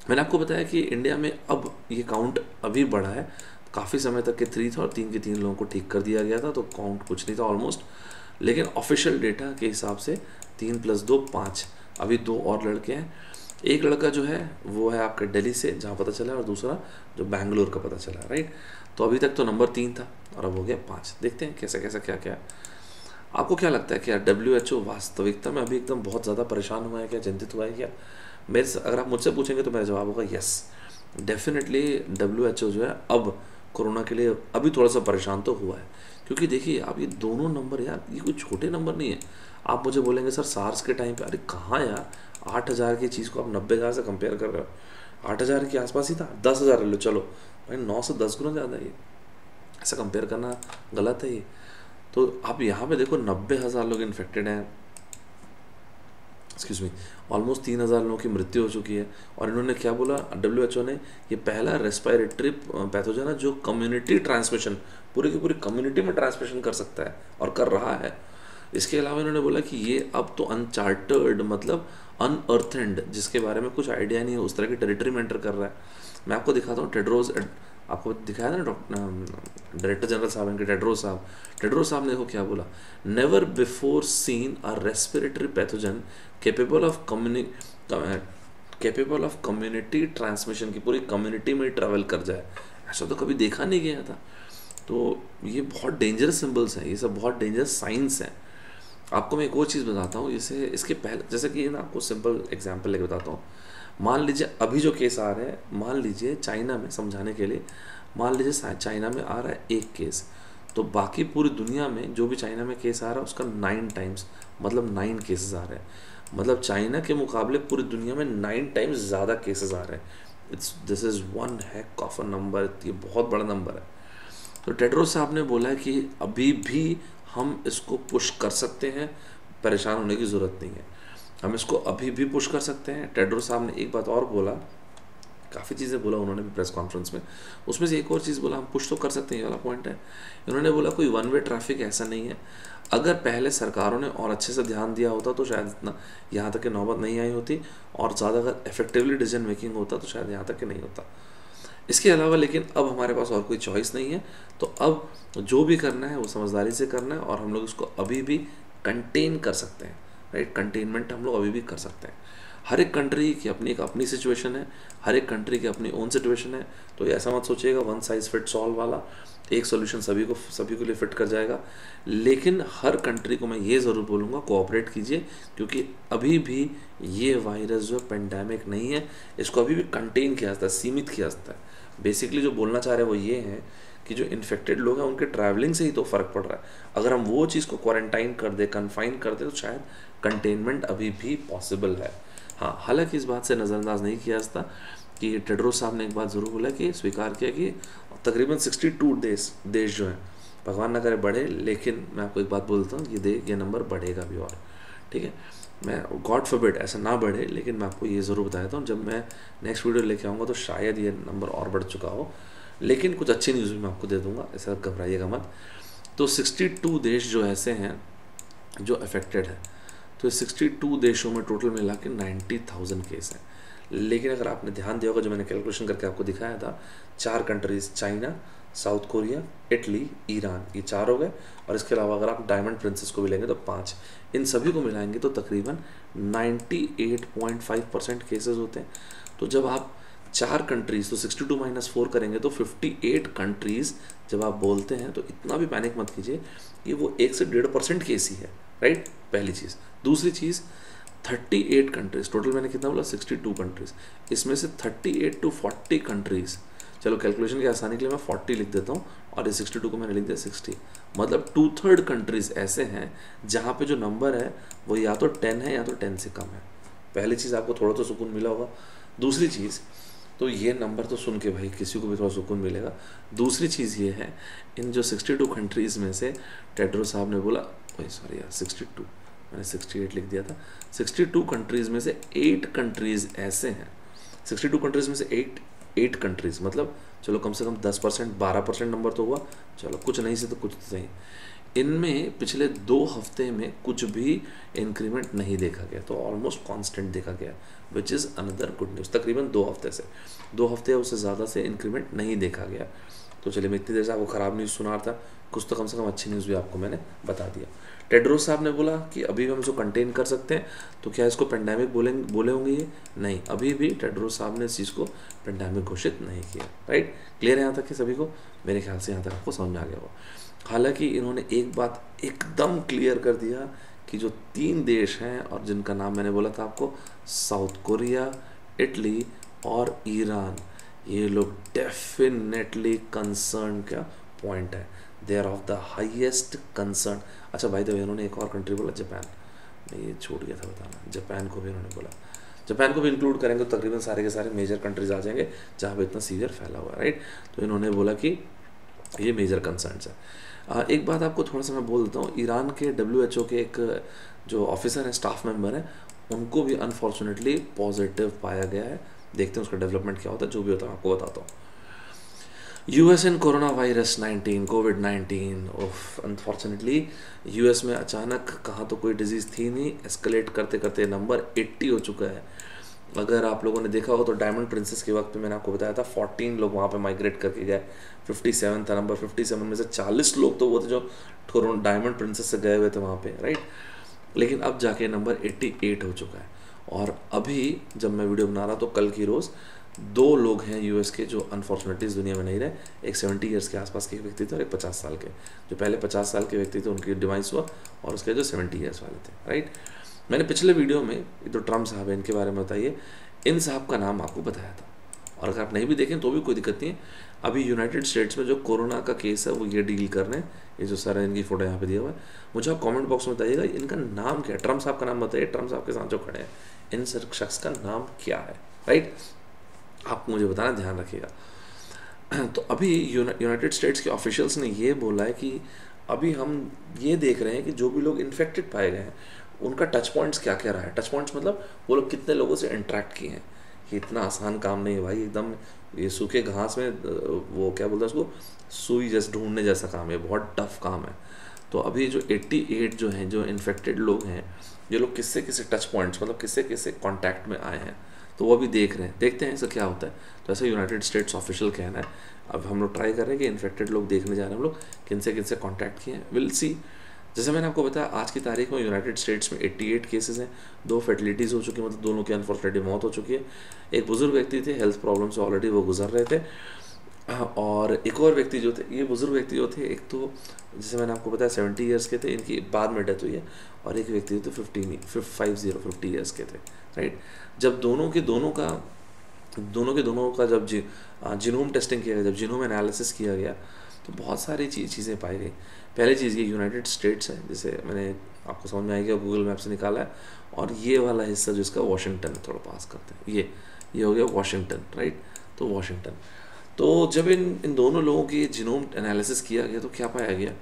मैंने आपको बताया कि इंडिया में अब ये काउंट अभी बढ़ा है, काफ़ी समय तक के थ्री था और तीन के तीन लोगों को ठीक कर दिया गया था तो काउंट कुछ नहीं था ऑलमोस्ट लेकिन ऑफिशियल डेटा के हिसाब से तीन प्लस दो, पाँच। अभी दो और लड़के हैं। एक लड़का जो है, वो है आपके दिल्ली से, जहाँ पता चला और दूसरा जो बैंगलोर का पता चला राइट तो अभी तक तो नंबर तीन था, और अब हो गया पाँच। देखते हैं कैसे, कैसा, क्या क्या। आपको क्या लगता है कि यार डब्ल्यू एच ओ वास्तविकता में अभी एकदम बहुत ज़्यादा परेशान हुआ है क्या, चिंतित हुआ है क्या? मेरे अगर आप मुझसे पूछेंगे तो मेरा जवाब होगा yes definitely W H O जो है, अब कोरोना के लिए अभी थोड़ा सा परेशान तो हुआ है। क्योंकि देखिए, आप ये दोनों नंबर यार, ये कोई छोटे नंबर नहीं है। आप मुझे बोलेंगे, सर सार्स के टाइम पे। अरे, कहाँ यार? आठ हज़ार की चीज़ को आप नब्बे हज़ार से कंपेयर कर रहे हो। आठ हज़ार के आसपास ही था, दस हज़ार लो चलो। भाई, नौ से दस गुना ज़्यादा ये। ऐसा कंपेयर करना गलत है ये। तो आप यहाँ पे देखो, नब्बे हज़ार लोग इन्फेक्टेड हैं। एक्सक्यूज मी ऑलमोस्ट तीन हज़ार लोगों की मृत्यु हो चुकी है। और इन्होंने क्या बोला? डब्ल्यू एच ओ ने, ये पहला रेस्पायरेटरी पैथोजन है जो कम्युनिटी ट्रांसमिशन पूरी की पूरी कम्युनिटी में ट्रांसमिशन कर सकता है और कर रहा है। इसके अलावा इन्होंने बोला कि ये अब तो अनचार्टर्ड मतलब अनअर्थेंड जिसके बारे में कुछ आइडिया नहीं है, उस तरह की टेरिटरी में एंटर कर रहा है। मैं आपको दिखाता हूँ टेड्रोज आपको दिखाया ना डॉक्टर डायरेक्टर जनरल साहब इनके टेड्रो साहब। टेड्रो साहब ने देखो क्या बोला? Never before seen a respiratory pathogen capable of community capable of community transmission की पूरी कम्युनिटी में ट्रैवल कर जाए। ऐसा तो कभी देखा नहीं गया था। तो ये बहुत डेंजरस सिंबल्स हैं, ये सब बहुत डेंजरस साइंस हैं। आपको मैं एक और चीज़ बताता हूँ इसे इसके पहले, जैसे कि मैं आपको सिंपल एग्ज़ाम्पल लेके बताता हूँ। मान लीजिए अभी जो केस आ रहे हैं, मान लीजिए चाइना में, समझाने के लिए, मान लीजिए चाइना में आ रहा है एक केस तो बाकी पूरी दुनिया में जो भी चाइना में केस आ रहा है, उसका नाइन टाइम्स मतलब नाइन केसेस आ रहे हैं। मतलब चाइना के मुकाबले पूरी दुनिया में नाइन टाइम्स ज़्यादा केसेस आ रहे हैं। It's this is one heck of a number ये बहुत बड़ा नंबर है। तो टेड्रो साहब ने बोला कि अभी भी हम इसको पुश कर सकते हैं, परेशान होने की ज़रूरत नहीं है। हम इसको अभी भी पुश कर सकते हैं। टेड्रो साहब ने एक बात और बोला, काफ़ी चीज़ें बोला उन्होंने भी प्रेस कॉन्फ्रेंस में। उसमें से एक और चीज़ बोला, हम पुश तो कर सकते हैं, ये वाला पॉइंट है। उन्होंने बोला, कोई वन वे ट्रैफ़िक ऐसा नहीं है। अगर पहले सरकारों ने और अच्छे से ध्यान दिया होता तो शायद इतना यहाँ तक की नौबत नहीं आई होती, और ज़्यादा अगर इफेक्टिवली डिसीज़न मेकिंग होता तो शायद यहाँ तक कि नहीं होता। इसके अलावा लेकिन अब हमारे पास और कोई चॉइस नहीं है तो अब जो भी करना है, वो समझदारी से करना है और हम लोग इसको अभी भी कंटेन कर सकते हैं राइट कंटेनमेंट हम लोग अभी भी कर सकते हैं। हर एक कंट्री की अपनी एक अपनी सिचुएशन है, हर एक कंट्री की अपनी ओन सिचुएशन है तो ऐसा मत सोचिएगा वन साइज़ फिट सॉल्व वाला, एक सोल्यूशन सभी को, सभी के लिए फिट कर जाएगा। लेकिन हर कंट्री को मैं ये ज़रूर बोलूँगा कोऑपरेट कीजिए, क्योंकि अभी भी ये वायरस जो है पेंडेमिक नहीं है, इसको अभी भी कंटेन किया जाता है, सीमित किया जाता है। बेसिकली जो बोलना चाह रहे हैं वो ये है कि जो इन्फेक्टेड लोग हैं, उनके ट्रैवलिंग से ही तो फ़र्क पड़ रहा है। अगर हम वो चीज़ को क्वारंटाइन कर दे कन्फाइन कर दे तो शायद कंटेनमेंट अभी भी पॉसिबल है। हाँ हालाँकि इस बात से नज़रअंदाज नहीं किया जाता कि टेड्रो साहब ने एक बात ज़रूर बोला कि स्वीकार किया कि तकरीबन 62 देश देश जो हैं, भगवान ना करे बढ़े, लेकिन मैं आपको एक बात बोलता हूँ, ये दे, ये नंबर बढ़ेगा भी और। ठीक है? मैं गॉड फॉरबिड ऐसा ना बढ़े, लेकिन मैं आपको ये ज़रूर बताया था जब मैं नेक्स्ट वीडियो लेके आऊँगा तो शायद ये नंबर और बढ़ चुका हो। लेकिन कुछ अच्छी न्यूज़ भी मैं आपको दे दूँगा, ऐसा घबराइएगा मत। तो 62 देश जो ऐसे हैं, जो अफेक्टेड है तो 62 देशों में टोटल मिला के नाइन्टी थाउज़ेंड केस हैं। लेकिन अगर आपने ध्यान दिया होगा, जो मैंने कैलकुलेशन करके आपको दिखाया था, चार countries China South Korea, Italy, Iran, ये चार हो गए। और इसके अलावा अगर आप डायमंड प्रिंसेस को भी लेंगे तो पाँच। इन सभी को मिलाएँगे तो तकरीबन 98.5 परसेंट केसेज होते हैं। तो जब आप चार कंट्रीज़ तो 62 टू माइनस फोर करेंगे तो 58 कंट्रीज़ जब आप बोलते हैं तो इतना भी पैनिक मत कीजिए कि वो एक से डेढ़ परसेंट केस ही है, राइट? पहली चीज़। दूसरी चीज़ 38 कंट्रीज़, टोटल मैंने कितना बोला? 62 कंट्रीज़। इसमें से 38 टू 40 कंट्रीज़ चलो कैलकुलेशन की आसानी के लिए मैं 40 लिख देता हूँ और ये 62 को मैंने लिख दिया 60 मतलब टू थर्ड कंट्रीज़ ऐसे हैं जहाँ पे जो नंबर है, वो या तो 10 है या तो 10 से कम है। पहली चीज़ आपको थोड़ा तो सुकून मिला होगा। दूसरी चीज़ तो ये नंबर तो सुन के भाई किसी को भी थोड़ा सुकून मिलेगा। दूसरी चीज़ ये है, इन जो 62 कंट्रीज़ में से टेड्रो साहब ने बोला वही सॉरी यार 62 मैंने 68 लिख दिया था। 62 कंट्रीज़ में से एट कंट्रीज़ ऐसे हैं। 62 कंट्रीज़ में से एट एट कंट्रीज़ मतलब चलो कम से कम 10 परसेंट, बारह परसेंट नंबर तो हुआ। चलो कुछ नहीं से तो कुछ तो सही। इनमें पिछले दो हफ़्ते में कुछ भी इंक्रीमेंट नहीं देखा गया तो ऑलमोस्ट कांस्टेंट देखा गया which is another good news तकरीबन दो हफ़्ते से। दो हफ़्ते उससे ज़्यादा से इंक्रीमेंट नहीं देखा गया। तो चलिए मैं इतनी देर से आपको ख़राब न्यूज़ सुना रहा था, कुछ तो कम से कम अच्छी न्यूज़ भी आपको मैंने बता दिया। टेड्रोस साहब ने बोला कि अभी भी हम इसको कंटेन कर सकते हैं तो क्या इसको पेंडेमिक बोले बोले होंगे ये? नहीं, अभी भी टेड्रोस साहब ने इस चीज़ को पेंडेमिक घोषित नहीं किया राइट क्लियर है यहाँ तक कि सभी को? मेरे ख्याल से यहाँ तक आपको समझ में आ गया होगा। हालाँकि इन्होंने एक बात एकदम क्लियर कर दिया कि जो तीन देश हैं और जिनका नाम मैंने बोला था आपको, साउथ कोरिया, इटली और ईरान, ये लोग डेफिनेटली कंसर्न का पॉइंट है। They are of the highest concern अच्छा भाई तो इन्होंने एक और कंट्री बोला जापान मैं ये छूट गया था बताना। जापान को भी इन्होंने बोला। जापान को भी इंक्लूड करेंगे तो तकरीबन सारे के सारे मेजर कंट्रीज़ आ जाएँगे, जहाँ पर इतना सीवियर फैला हुआ है राइट तो इन्होंने बोला कि ये मेजर कंसर्नस है। एक बात आपको थोड़ा सा मैं बोल देता हूँ, ईरान के डब्ल्यू के एक जो ऑफिसर हैं स्टाफ मेंबर हैं, उनको भी अनफॉर्चुनेटली पॉजिटिव पाया गया है। देखते हैं उसका डेवलपमेंट क्या होता है, जो भी होता है आपको बताता हूँ। US in corona virus 19 COVID 19 of unfortunately US में अचानक कहाँ तो कोई डिज़ीज़ थी नहीं एस्केलेट करते करते नंबर 80 हो चुका है। अगर आप लोगों ने देखा हो तो डायमंड प्रिंसेस के वक्त मैंने आपको बताया था 14 लोग वहाँ पे माइग्रेट करके गए। 57 था नंबर 57 में से 40 लोग तो वो थे जो डायमंड प्रिंसेस से गए हुए थे वहाँ पे राइट लेकिन अब जाके नंबर 88 हो चुका है। और अभी जब मैं वीडियो बना रहा तो कल की रोज़ दो लोग हैं यूएस के जो अनफॉर्चुनेटली दुनिया में नहीं रहे। एक सेवेंटी ईयर्स के आसपास के व्यक्ति थे और एक पचास साल के। जो पहले पचास साल के व्यक्ति थे, उनकी डिवाइस हुआ और उसके जो सेवेंटी ईयर्स वाले थे राइट मैंने पिछले वीडियो में जो तो ट्रंप साहब है, इनके बारे में बताइए। इन साहब का नाम आपको बताया था। और अगर आप नहीं भी देखें तो भी कोई दिक्कत नहीं है। अभी यूनाइटेड स्टेट्स में जो कोरोना का केस है, वो ये डील कर रहे हैं। ये जो सर इनकी फ़ोटो यहाँ पे दिया हुआ है। मुझे आप कमेंट बॉक्स में बताइएगा, इनका नाम क्या है? ट्रंप साहब का नाम बताइए। ट्रंप साहब के साथ जो खड़े हैं, इन सर शख्स का नाम क्या है राइट आप मुझे बताना, ध्यान रखिएगा। [clears throat] तो अभी यूनाइटेड स्टेट्स के ऑफिशियल्स ने ये बोला है कि अभी हम ये देख रहे हैं कि जो भी लोग इन्फेक्टेड पाए गए हैं, उनका टच पॉइंट्स क्या क्या रहा है? टच पॉइंट्स मतलब वो लोग कितने लोगों से इंट्रैक्ट किए हैं? ये इतना आसान काम नहीं है भाई, एकदम ये सूखे घास में वो क्या बोलते हैं उसको? सुई जैसे, ढूँढने जैसा काम है, बहुत टफ काम है। तो अभी जो 88 जो हैं, जो इन्फेक्टेड लोग हैं, ये लोग किससे किससे टच पॉइंट्स मतलब किससे किससे कांटेक्ट में आए हैं? तो वो अभी देख रहे हैं। देखते हैं इसका क्या होता है। तो ऐसा यूनाइटेड स्टेट्स ऑफिशियल कहना है। अब हम लोग ट्राई कर रहे हैं कि इन्फेक्टेड लोग देखने जा रहे हैं। हम लोग किन से किन से कॉन्टैक्ट किए हैं। विल सी जैसे मैंने आपको बताया, आज की तारीख में यूनाइटेड स्टेट्स में 88 केसेस हैं। दो फर्टिलिटीज़ हो चुकी हैं मतलब दोनों की अनफॉर्चुनेटली मौत हो चुकी है। एक बुज़ुर्ग व्यक्ति थे हेल्थ प्रॉब्लम से ऑलरेडी वो गुजर रहे थे। और एक और व्यक्ति जो थे, ये बुज़ुर्ग व्यक्ति जो थे, एक तो जैसे मैंने आपको बताया सेवेंटी ईयर्स के थे। इनकी बाद में डेथ हुई है। और एक व्यक्ति जो थे fifteen five zero fifty years के थे। राइट जब दोनों के दोनों का, दोनों के दोनों का जब जी जिनोम टेस्टिंग किया गया, जब जिनोम एनालिसिस किया गया तो बहुत सारी चीज़ चीज़ें पाई गई। पहली चीज़ ये यूनाइटेड स्टेट्स है, जिसे मैंने आपको समझ में आएगा गूगल मैप से निकाला है, और ये वाला हिस्सा जो इसका वाशिंगटन थोड़ा पास करते हैं। ये ये हो गया वाशिंगटन राइट तो वाशिंगटन तो जब इन इन दोनों लोगों की जिनोम एनालिसिस किया गया तो क्या पाया गया?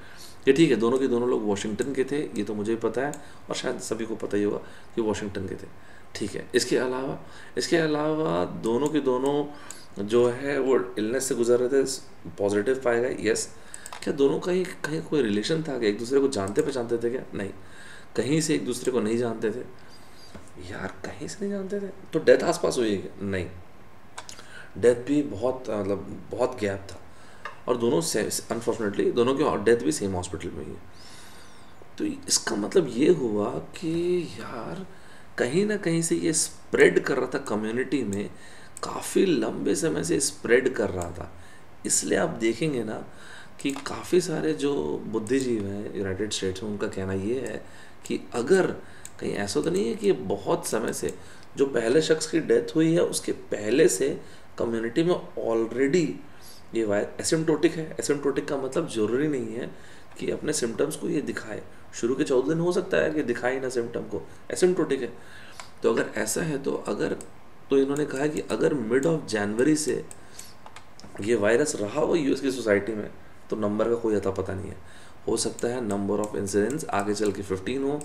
ये ठीक है, दोनों के दोनों लोग वाशिंगटन के थे, ये तो मुझे भी पता है, और शायद सभी को पता ही होगा कि वाशिंगटन के थे। ठीक है। इसके अलावा इसके अलावा दोनों के दोनों जो है वो इलनेस से गुजर रहे थे पॉजिटिव पाए गए यस क्या दोनों का ही कहीं कोई रिलेशन था क्या एक दूसरे को जानते पहचानते थे क्या? नहीं। कहीं से एक दूसरे को नहीं जानते थे। यार, कहीं से नहीं जानते थे? तो डेथ आसपास हुई है नहीं। डेथ भी बहुत मतलब बहुत गैप था। और दोनों से अनफॉर्चुनेटली दोनों की डेथ भी सेम हॉस्पिटल में ही है। तो इसका मतलब ये हुआ कि यार कहीं ना कहीं से ये स्प्रेड कर रहा था कम्युनिटी में, काफ़ी लंबे समय से स्प्रेड कर रहा था। इसलिए आप देखेंगे ना कि काफ़ी सारे जो बुद्धिजीव हैं यूनाइटेड स्टेट्स में उनका कहना ये है कि अगर कहीं ऐसा तो नहीं है कि बहुत समय से, जो पहले शख्स की डेथ हुई है, उसके पहले से कम्युनिटी में ऑलरेडी ये वायर एसिम्टोटिक है। एसिम्टोटिक का मतलब ज़रूरी नहीं है कि अपने सिम्टम्स को ये दिखाए। शुरू के चौदह दिन हो सकता है कि दिखाई ना सिम्टम को। एसिम्टोटिक है। तो अगर ऐसा है तो अगर तो इन्होंने कहा कि अगर मिड ऑफ़ जनवरी से ये वायरस रहा हो यूएस की सोसाइटी में तो नंबर का कोई अता पता नहीं है। हो सकता है नंबर ऑफ़ इंसिडेंट्स आगे चल के फिफ्टीन हो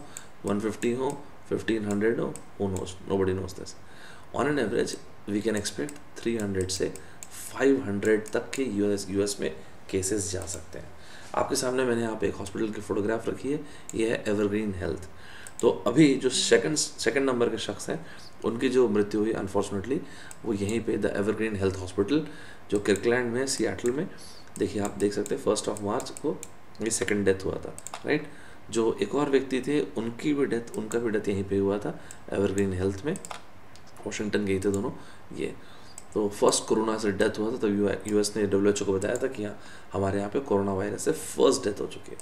वन फिफ्टी हो फिफ्टीन हंड्रेड हो who knows nobody knows this on an average we can expect three hundred से फाइव हंड्रेड तक के यूएस यूएस में केसेस जा सकते हैं। आपके सामने मैंने यहाँ पे एक हॉस्पिटल की फ़ोटोग्राफ रखी है, ये है एवरग्रीन हेल्थ तो अभी जो सेकंड सेकंड नंबर के शख्स हैं, उनकी जो मृत्यु हुई अनफॉर्चुनेटली वो यहीं पे द एवरग्रीन हेल्थ हॉस्पिटल जो किर्कलैंड में सियाटल में, देखिए आप देख सकते हैं फ़र्स्ट ऑफ़ मार्च को ये सेकंड डेथ हुआ था राइट जो एक और व्यक्ति थे, उनकी भी डेथ उनका भी डेथ यहीं पे हुआ था एवरग्रीन हेल्थ में वाशिंगटन गए थे दोनों, ये। तो फ़र्स्ट कोरोना से डेथ हुआ था तो यूएस ने डब्ल्यूएचओ को बताया था कि हाँ हमारे यहाँ पे कोरोना वायरस से फ़र्स्ट डेथ हो चुकी है।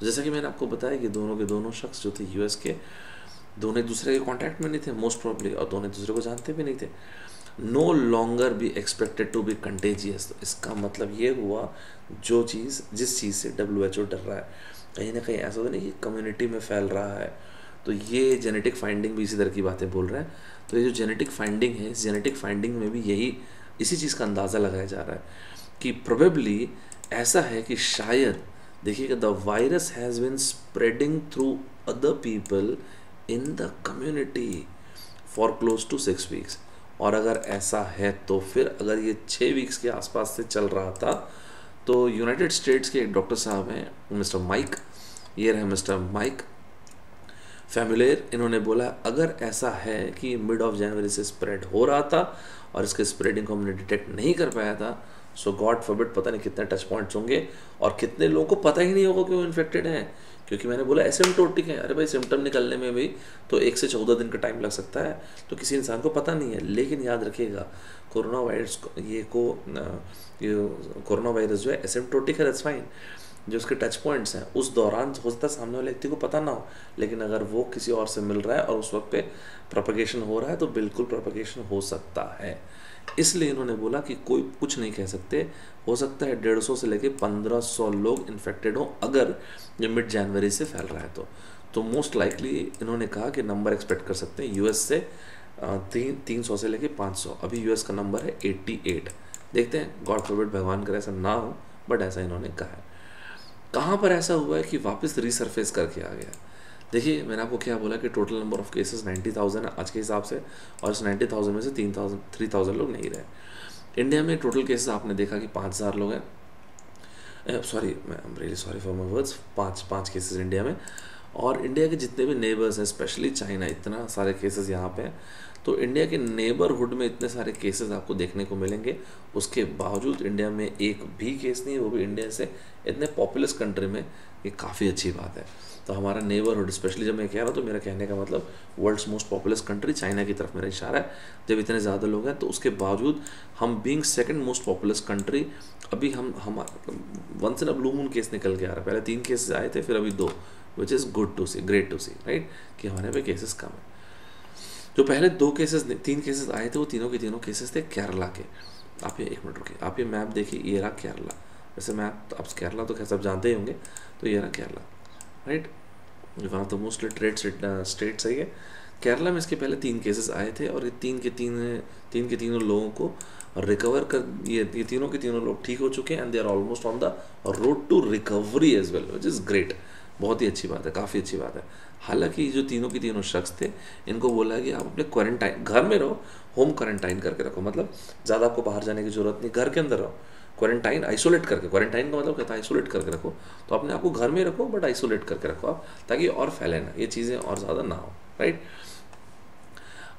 तो जैसा कि मैंने आपको बताया कि दोनों के दोनों शख्स जो थे यूएस के, दोनों एक दूसरे के कॉन्टैक्ट में नहीं थे मोस्ट प्रॉब्ली और दोनों एक दूसरे को जानते भी नहीं थे। No longer be expected to be contagious तो इसका मतलब ये हुआ, जो चीज़, जिस चीज़ से डब्ल्यू एच ओ डर रहा है, कहीं ना कहीं ऐसा तो नहीं कि कम्युनिटी में फैल रहा है। तो ये जेनेटिक फाइंडिंग भी इसी तरह की बातें बोल रहे हैं। तो ये जो जेनेटिक फाइंडिंग है, इस जेनेटिक फाइंडिंग में भी यही, इसी चीज़ का अंदाज़ा लगाया जा रहा है कि प्रोबेबली ऐसा है कि शायद, देखिएगा the virus has been spreading through other people in the community for close to six weeks और अगर ऐसा है तो फिर अगर ये छः वीक्स के आसपास से चल रहा था तो यूनाइटेड स्टेट्स के एक डॉक्टर साहब हैं मिस्टर माइक, ये रहे मिस्टर माइक फैमिलेर, इन्होंने बोला, अगर ऐसा है कि मिड ऑफ़ जनवरी से स्प्रेड हो रहा था और इसके स्प्रेडिंग को हमने डिटेक्ट नहीं कर पाया था, सो गॉड फॉरबिट पता नहीं कितने टच पॉइंट्स होंगे और कितने लोगों को पता ही नहीं होगा कि वो इन्फेक्टेड हैं, क्योंकि मैंने बोला एसिम्टोटिक है। अरे भाई, सिम्टम निकलने में भी तो एक से चौदह दिन का टाइम लग सकता है तो किसी इंसान को पता नहीं है। लेकिन याद रखिएगा, कोरोना वायरस ये को ये कोरोना वायरस जो है एसिम्टोटिक है दैट्स फाइन जो उसके टच पॉइंट्स हैं, उस दौरान हो सकता है सामने वाले व्यक्ति को पता ना हो, लेकिन अगर वो किसी और से मिल रहा है और उस वक्त पे प्रोपगेशन हो रहा है तो बिल्कुल प्रोपगेशन हो सकता है। इसलिए इन्होंने बोला कि कोई कुछ नहीं कह सकते। हो सकता है डेढ़ सौ से लेके पंद्रह सौ लोग इन्फेक्टेड हों, अगर ये मिड जनवरी से फैल रहा है तो। तो मोस्ट लाइकली इन्होंने कहा कि नंबर एक्सपेक्ट कर सकते हैं यूएस से तीन तीन सौ से लेके पाँच सौ। अभी यूएस का नंबर है एट्टी एट देखते हैं गॉड फॉरबिड भगवान करे ऐसा ना हो बट ऐसा इन्होंने कहा है। कहाँ पर ऐसा हुआ है कि वापस रीसरफेस करके आ गया? देखिए, मैंने आपको क्या बोला कि total number of cases ninety thousand है आज के हिसाब से, और इस नाइन्टी थाउज़ेंड में से तीन थाउज़ेंड थ्री थाउज़ेंड लोग नहीं रहे। इंडिया में टोटल केसेस आपने देखा कि पाँच हज़ार लोग हैं। सॉरी मैं really sorry for my words पाँच पाँच केसेस इंडिया में। और इंडिया के जितने भी नेबर्स हैं स्पेशली चाइना इतना सारे केसेस यहाँ पे हैं। तो इंडिया के नेबरहुड में इतने सारे केसेस आपको देखने को मिलेंगे। उसके बावजूद इंडिया में एक भी केस नहीं है, वो भी इंडिया से। इतने पॉपुलस कंट्री में ये काफ़ी अच्छी बात है। तो हमारा नेबरहुड स्पेशली जब मैं कह रहा हूँ तो मेरा कहने का मतलब world's most populous country China की तरफ़ मेरा इशारा है। जब इतने ज़्यादा लोग हैं तो उसके बावजूद हम being second most populous country अभी हम हम once in a blue moon case निकल के आ रहा है। पहले तीन केसेस आए थे, फिर अभी दो which is good to see great to see right कि हमारे पे केसेस कम है। जो पहले दो केसेस तीन केसेस आए थे, वो तीनों के तीनों केसेस थे केरला के। आप ये एक मिनट रुकिए। आप ये मैप देखिए, ये रहा केरला। वैसे मैप तो आप केरला तो खैर सब जानते ही होंगे तो ये रहा Kerala. Right one of the most literate state सही है। केरला में इसके पहले तीन केसेस आए थे और ये तीन के तीन तीन के तीनों लोगों को रिकवर कर, ये ये तीनों के तीनों लोग ठीक हो चुके हैं and they are almost on the road to recovery as well which is great बहुत ही अच्छी बात है, काफ़ी अच्छी बात है। हालाँकि जो तीनों के तीनों शख्स थे, इनको बोला कि आप अपने क्वारंटाइन घर में रहो होम क्वारंटाइन करके रखो। मतलब ज़्यादा आपको बाहर जाने की ज़रूरत नहीं, घर के अंदर रहो। क्वारंटाइन आइसोलेट करके क्वारंटाइन का मतलब कहता है आइसोलेट करके रखो। तो अपने आपको घर में रखो बट आइसोलेट करके रखो आप, ताकि और फैले ना, ये चीज़ें और ज़्यादा ना हो राइट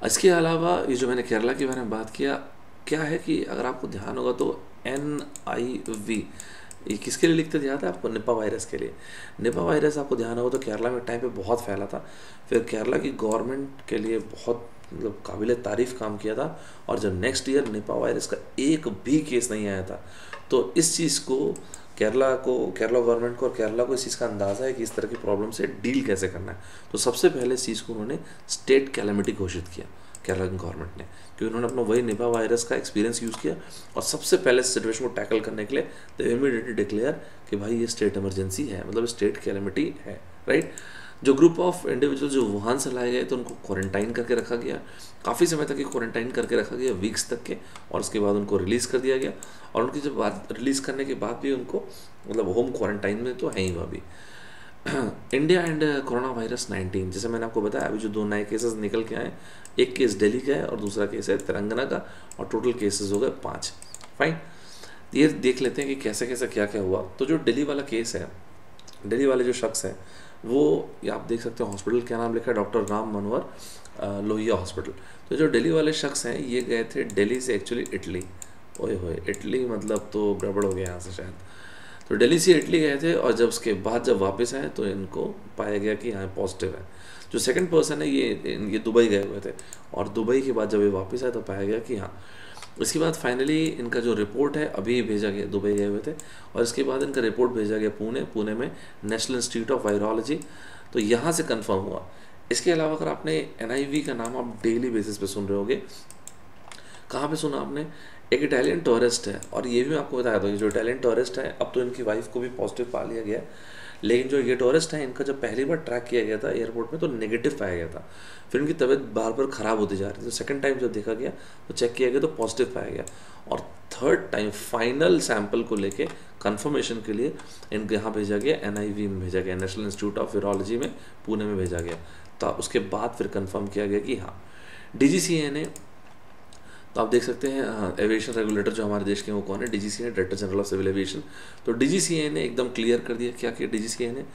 इसके अलावा ये जो मैंने केरला के बारे में बात किया, क्या है कि अगर आपको ध्यान होगा तो एन आई वी ये किसके लिए लिखते ध्यान है आपको? निपा वायरस के लिए। निपा वायरस, आपको ध्यान हो तो केरला में टाइम पे बहुत फैला था। फिर केरला की गवर्नमेंट के लिए बहुत मतलब काबिल तारीफ़ काम किया था और जब नेक्स्ट ईयर निपा वायरस का एक भी केस नहीं आया था तो इस चीज़ को, केरला को, केरला गवर्नमेंट को और केरला को इस चीज़ का अंदाज़ा है कि इस तरह की प्रॉब्लम से डील कैसे करना है। तो सबसे पहले इस चीज़ को उन्होंने स्टेट कैलमिटी घोषित किया, केरला गवर्नमेंट ने। क्योंकि उन्होंने अपना वही निभा वायरस का एक्सपीरियंस यूज़ किया। और सबसे पहले सिचुएशन को टैकल करने के लिए दे इमीडिएटली डिक्लेयर कि भाई ये स्टेट इमरजेंसी है मतलब स्टेट कैलमिटी है राइट जो ग्रुप ऑफ़ इंडिविजुअल जो वुहान से लाए गए तो उनको क्वारंटाइन करके रखा गया। काफ़ी समय तक ये क्वारंटाइन करके रखा गया वीक्स तक के, और उसके बाद उनको रिलीज़ कर दिया गया। और उनकी जब बात रिलीज़ करने के बाद भी उनको मतलब होम क्वारंटाइन में तो है ही वह भी। इंडिया एंड कोरोना वायरस 19 जैसे मैंने आपको बताया, अभी जो दो नए केसेस निकल के आए एक केस दिल्ली का है और दूसरा केस है तेलंगाना का और टोटल केसेस हो गए पाँच। फाइन ये देख लेते हैं कि कैसे कैसे क्या क्या हुआ। तो जो दिल्ली वाला केस है दिल्ली वाले जो शख्स हैं, वो आप देख सकते हैं हॉस्पिटल क्या नाम लिखा है? डॉक्टर राम मनोहर लोहिया हॉस्पिटल तो जो दिल्ली वाले शख्स हैं, ये गए थे दिल्ली से एक्चुअली इटली ओए होए इटली मतलब तो गड़बड़ हो गया यहाँ से शायद। तो दिल्ली से इटली गए थे और जब उसके बाद जब वापस आए तो इनको पाया गया कि यहाँ पॉजिटिव है। जो सेकंड पर्सन है, ये ये दुबई गए हुए थे। और दुबई के बाद जब ये वापस आए तो पाया गया कि हाँ इसके बाद फाइनली इनका जो रिपोर्ट है, अभी भेजा गया, दुबई गए हुए थे। और इसके बाद इनका रिपोर्ट भेजा गया पुणे पुणे में नेशनल इंस्टीट्यूट ऑफ़ वायरोलॉजी तो यहाँ से कन्फर्म हुआ। इसके अलावा अगर आपने एन का नाम आप डेली बेसिस पे सुन रहे होगे, कहाँ पे सुना आपने? एक इटालियन टूरिस्ट है। और ये भी मैं आपको बताया था कि जो इटालियन टूरिस्ट है, अब तो इनकी वाइफ को भी पॉजिटिव पा लिया गया। लेकिन जो ये टूरिस्ट है, इनका जब पहली बार ट्रैक किया गया था एयरपोर्ट में तो नेगेटिव पाया गया था। फिर उनकी तबीयत बार बार ख़राब होती जा रही थी। तो सेकंड टाइम जब देखा गया तो चेक किया गया तो पॉजिटिव पाया गया। और थर्ड टाइम फाइनल सैंपल को लेके कंफर्मेशन के लिए इनको यहाँ भेजा गया NIV में भेजा गया नेशनल इंस्टीट्यूट ऑफ़ वीरोलॉजी में, पुणे में भेजा गया। तो उसके बाद फिर कन्फर्म किया गया कि हाँ डी ने तो आप देख सकते हैं एविएशन रेगुलेटर जो हमारे देश के वो कौन है? डी ने director general of civil aviation तो डीजीसीए ने एकदम क्लियर कर दिया। क्या किया डी ने?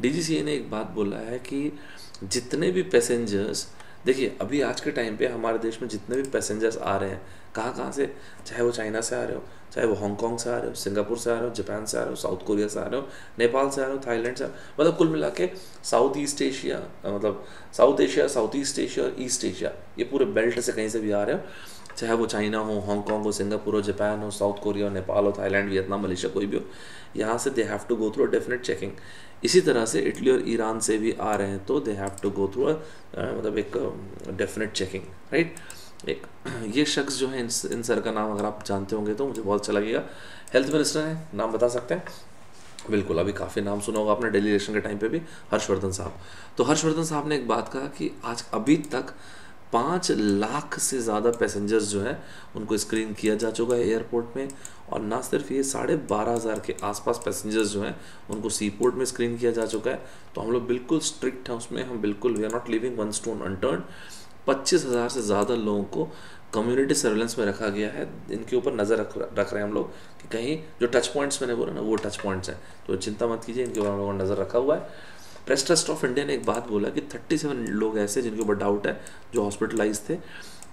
डीजीसीए ने एक बात बोला है कि जितने भी पैसेंजर्स देखिए, अभी आज के टाइम पे हमारे देश में जितने भी पैसेंजर्स आ रहे हैं कहाँ कहाँ से? चाहे वो चाइना से आ रहे हो, चाहे वो हांगकॉन्ग से आ रहे हो, सिंगापुर से आ रहे हो जापान से आ रहे हो साउथ कोरिया से आ रहे हो नेपाल से आ रहे हो थाईलैंड से मतलब कुल मिला के साउथ ईस्ट एशिया मतलब south Asia south east Asia और ईस्ट एशिया ये पूरे बेल्ट से कहीं से भी आ रहे हो। चाहे वो चाइना हो हांगकॉन्ग हो सिंगापुर हो जापान हो साउथ कोरिया हो नेपाल हो थाईलैंड वियतनाम मलेशिया कोई भी हो यहाँ से they have to go through definite checking इसी तरह से इटली और ईरान से भी आ रहे हैं तो they have to go through मतलब एक डेफिनेट चेकिंग राइट एक [clears throat] ये शख्स जो है इन, इन सर का नाम अगर आप जानते होंगे तो मुझे बहुत अच्छा लगेगा। हेल्थ मिनिस्टर हैं नाम बता सकते हैं? बिल्कुल अभी काफ़ी नाम सुना होगा आपने डेली इलेक्शन के टाइम पे भी हर्षवर्धन साहब। तो हर्षवर्धन साहब ने एक बात कहा कि आज अभी तक पाँच लाख से ज़्यादा पैसेंजर्स जो है, उनको स्क्रीन किया जा चुका है एयरपोर्ट में और ना सिर्फ़ ये, साढ़े बारह हज़ार के आसपास पैसेंजर्स जो हैं, उनको सी पोर्ट में स्क्रीन किया जा चुका है। तो हम लोग बिल्कुल स्ट्रिक्ट हैं उसमें, हम बिल्कुल we are not living one stone unturned पच्चीस हज़ार से ज़्यादा लोगों को कम्युनिटी सर्वेलेंस में रखा गया है। इनके ऊपर नज़र रख रख रहे हैं हम लोग कि कहीं जो टच पॉइंट्स मैंने बोला ना, वो टच पॉइंट्स हैं। तो चिंता मत कीजिए, इनके ऊपर हम लोगों ने नज़र रखा हुआ है। प्रेस ट्रस्ट ऑफ़ इंडिया ने एक बात बोला कि थर्टी सेवन लोग ऐसे जिनके ऊपर डाउट है, जो हॉस्पिटलाइज थे।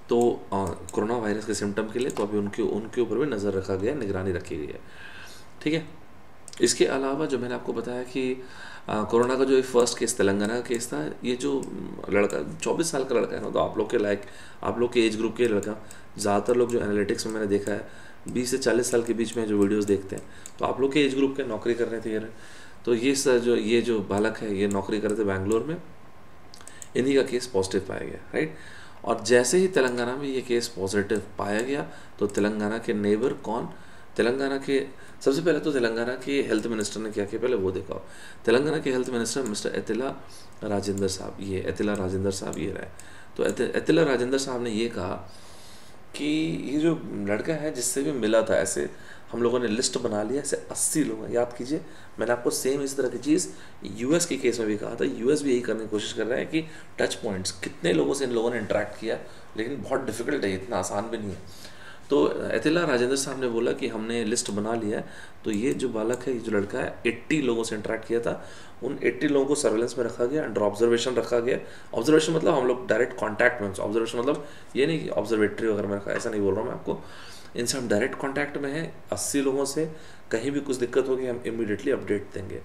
तो कोरोना वायरस के सिम्टम के लिए तो अभी उनके उनके ऊपर भी नज़र रखा गया, निगरानी रखी गई है। ठीक है? इसके अलावा जो मैंने आपको बताया कि कोरोना का जो फ़र्स्ट केस तेलंगाना का केस था, ये जो लड़का, चौबीस साल का लड़का है ना तो आप लोग के लायक आप लोग के एज ग्रुप के लड़का, ज़्यादातर लोग जो एनालिटिक्स में मैंने देखा है, बीस से चालीस साल के बीच में जो वीडियोस देखते हैं तो आप लोग के एज ग्रुप के नौकरी कर रहे थे तो ये सर जो, ये जो बालक है, ये नौकरी कर रहे थे बैंगलोर में, इन्हीं का केस पॉजिटिव पाया गया राइट और जैसे ही तेलंगाना में ये केस पॉजिटिव पाया गया तो तेलंगाना के नेबर कौन? तेलंगाना के, सबसे पहले तो तेलंगाना के हेल्थ मिनिस्टर ने क्या किया? पहले वो देखा। तेलंगाना के health minister mister Eatala Rajender साहब, ये एतिला राजेंद्र साहब ये रहे। तो एतिला राजेंद्र साहब ने ये कहा कि ये जो लड़का है, जिससे भी मिला था ऐसे हम लोगों ने लिस्ट बना लिया, ऐसे अस्सी लोग हैं। याद कीजिए, मैंने आपको सेम इस तरह की चीज़ यूएस के केस में भी कहा था। यूएस भी यही करने की कोशिश कर रहे हैं कि टच पॉइंट्स कितने लोगों से इन लोगों ने इंटरेक्ट किया, लेकिन बहुत डिफ़िकल्ट है इतना आसान भी नहीं है। तो एतिला राजेंद्र साहब ने बोला कि हमने लिस्ट बना लिया है तो ये जो बालक है, ये जो लड़का है एट्टी लोगों से इंटरेक्ट किया था। उन एट्टी लोगों को सर्वेलेंस में रखा गया अंडर ऑब्जर्वेशन रखा गया। ऑब्जर्वेशन मतलब हम लोग डायरेक्ट कॉन्टैक्ट में ऑब्जर्वेशन मतलब ये नहीं कि ऑब्जर्वेटरी वगैरह में रखा, ऐसा नहीं बोल रहा हूँ मैं आपको। इनसे हम डायरेक्ट कॉन्टैक्ट में हैं, अस्सी लोगों से, कहीं भी कुछ दिक्कत होगी, हम इमीडिएटली अपडेट देंगे।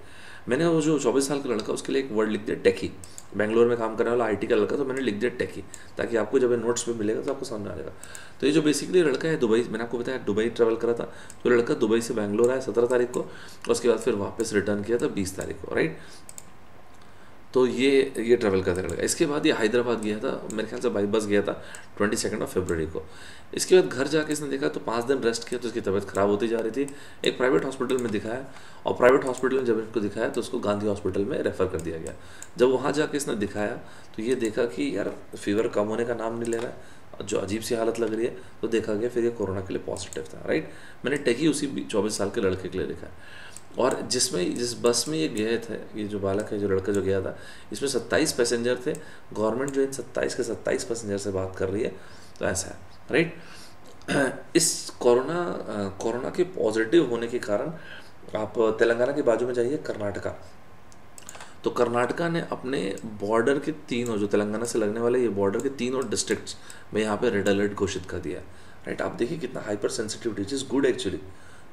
मैंने वो जो चौबीस साल का लड़का, उसके लिए एक वर्ड लिख दिया टेकी बैंगलोर में काम करने वाला आईटी का लड़का तो मैंने लिख दिया टेकी ताकि आपको जब नोट्स में मिलेगा तो आपको समझ आ जाएगा। तो ये जो बेसिकली लड़का है दुबई, मैंने आपको बताया, दुबई ट्रैवल करा था तो लड़का दुबई से बैंगलोर आया सत्रह तारीख को, उसके बाद फिर वापस रिटर्न किया था बीस तारीख को राइट तो ये ये ट्रैवल करते लड़का। इसके बाद ये हैदराबाद गया था, मेरे ख्याल से बाई बस गया था ट्वेंटी सेकेंड ऑफ़ फेबररी को। इसके बाद घर जाके इसने देखा तो पाँच दिन रेस्ट किया तो इसकी तबीयत ख़राब होती जा रही थी। एक प्राइवेट हॉस्पिटल में दिखाया और प्राइवेट हॉस्पिटल में जब इसको दिखाया तो उसको गांधी हॉस्पिटल में रेफ़र कर दिया गया। जब वहाँ जाके इसने दिखाया तो ये देखा कि यार फीवर कम होने का नाम नहीं ले रहा है, जो अजीब सी हालत लग रही है तो देखा गया फिर ये कोरोना के लिए पॉजिटिव था राइट मैंने टेकी उसी चौबीस साल के लड़के के लिए लिखा और जिसमें, जिस बस में ये गए थे, ये जो बालक है, जो लड़का जो गया था, इसमें सत्ताईस पैसेंजर थे। गवर्नमेंट जो इन सत्ताईस के सत्ताईस पैसेंजर से बात कर रही है। तो ऐसा है राइट [clears throat] इस कोरोना कोरोना के पॉजिटिव होने के कारण आप तेलंगाना के बाजू में जाइए, कर्नाटका। तो कर्नाटका ने अपने बॉर्डर के तीनों जो तेलंगाना से लगने वाले ये बॉर्डर के तीनों डिस्ट्रिक्ट्स में यहाँ पे रेड अलर्ट घोषित कर दिया राइट आप देखिए कितना hyper sensitivity which is good actually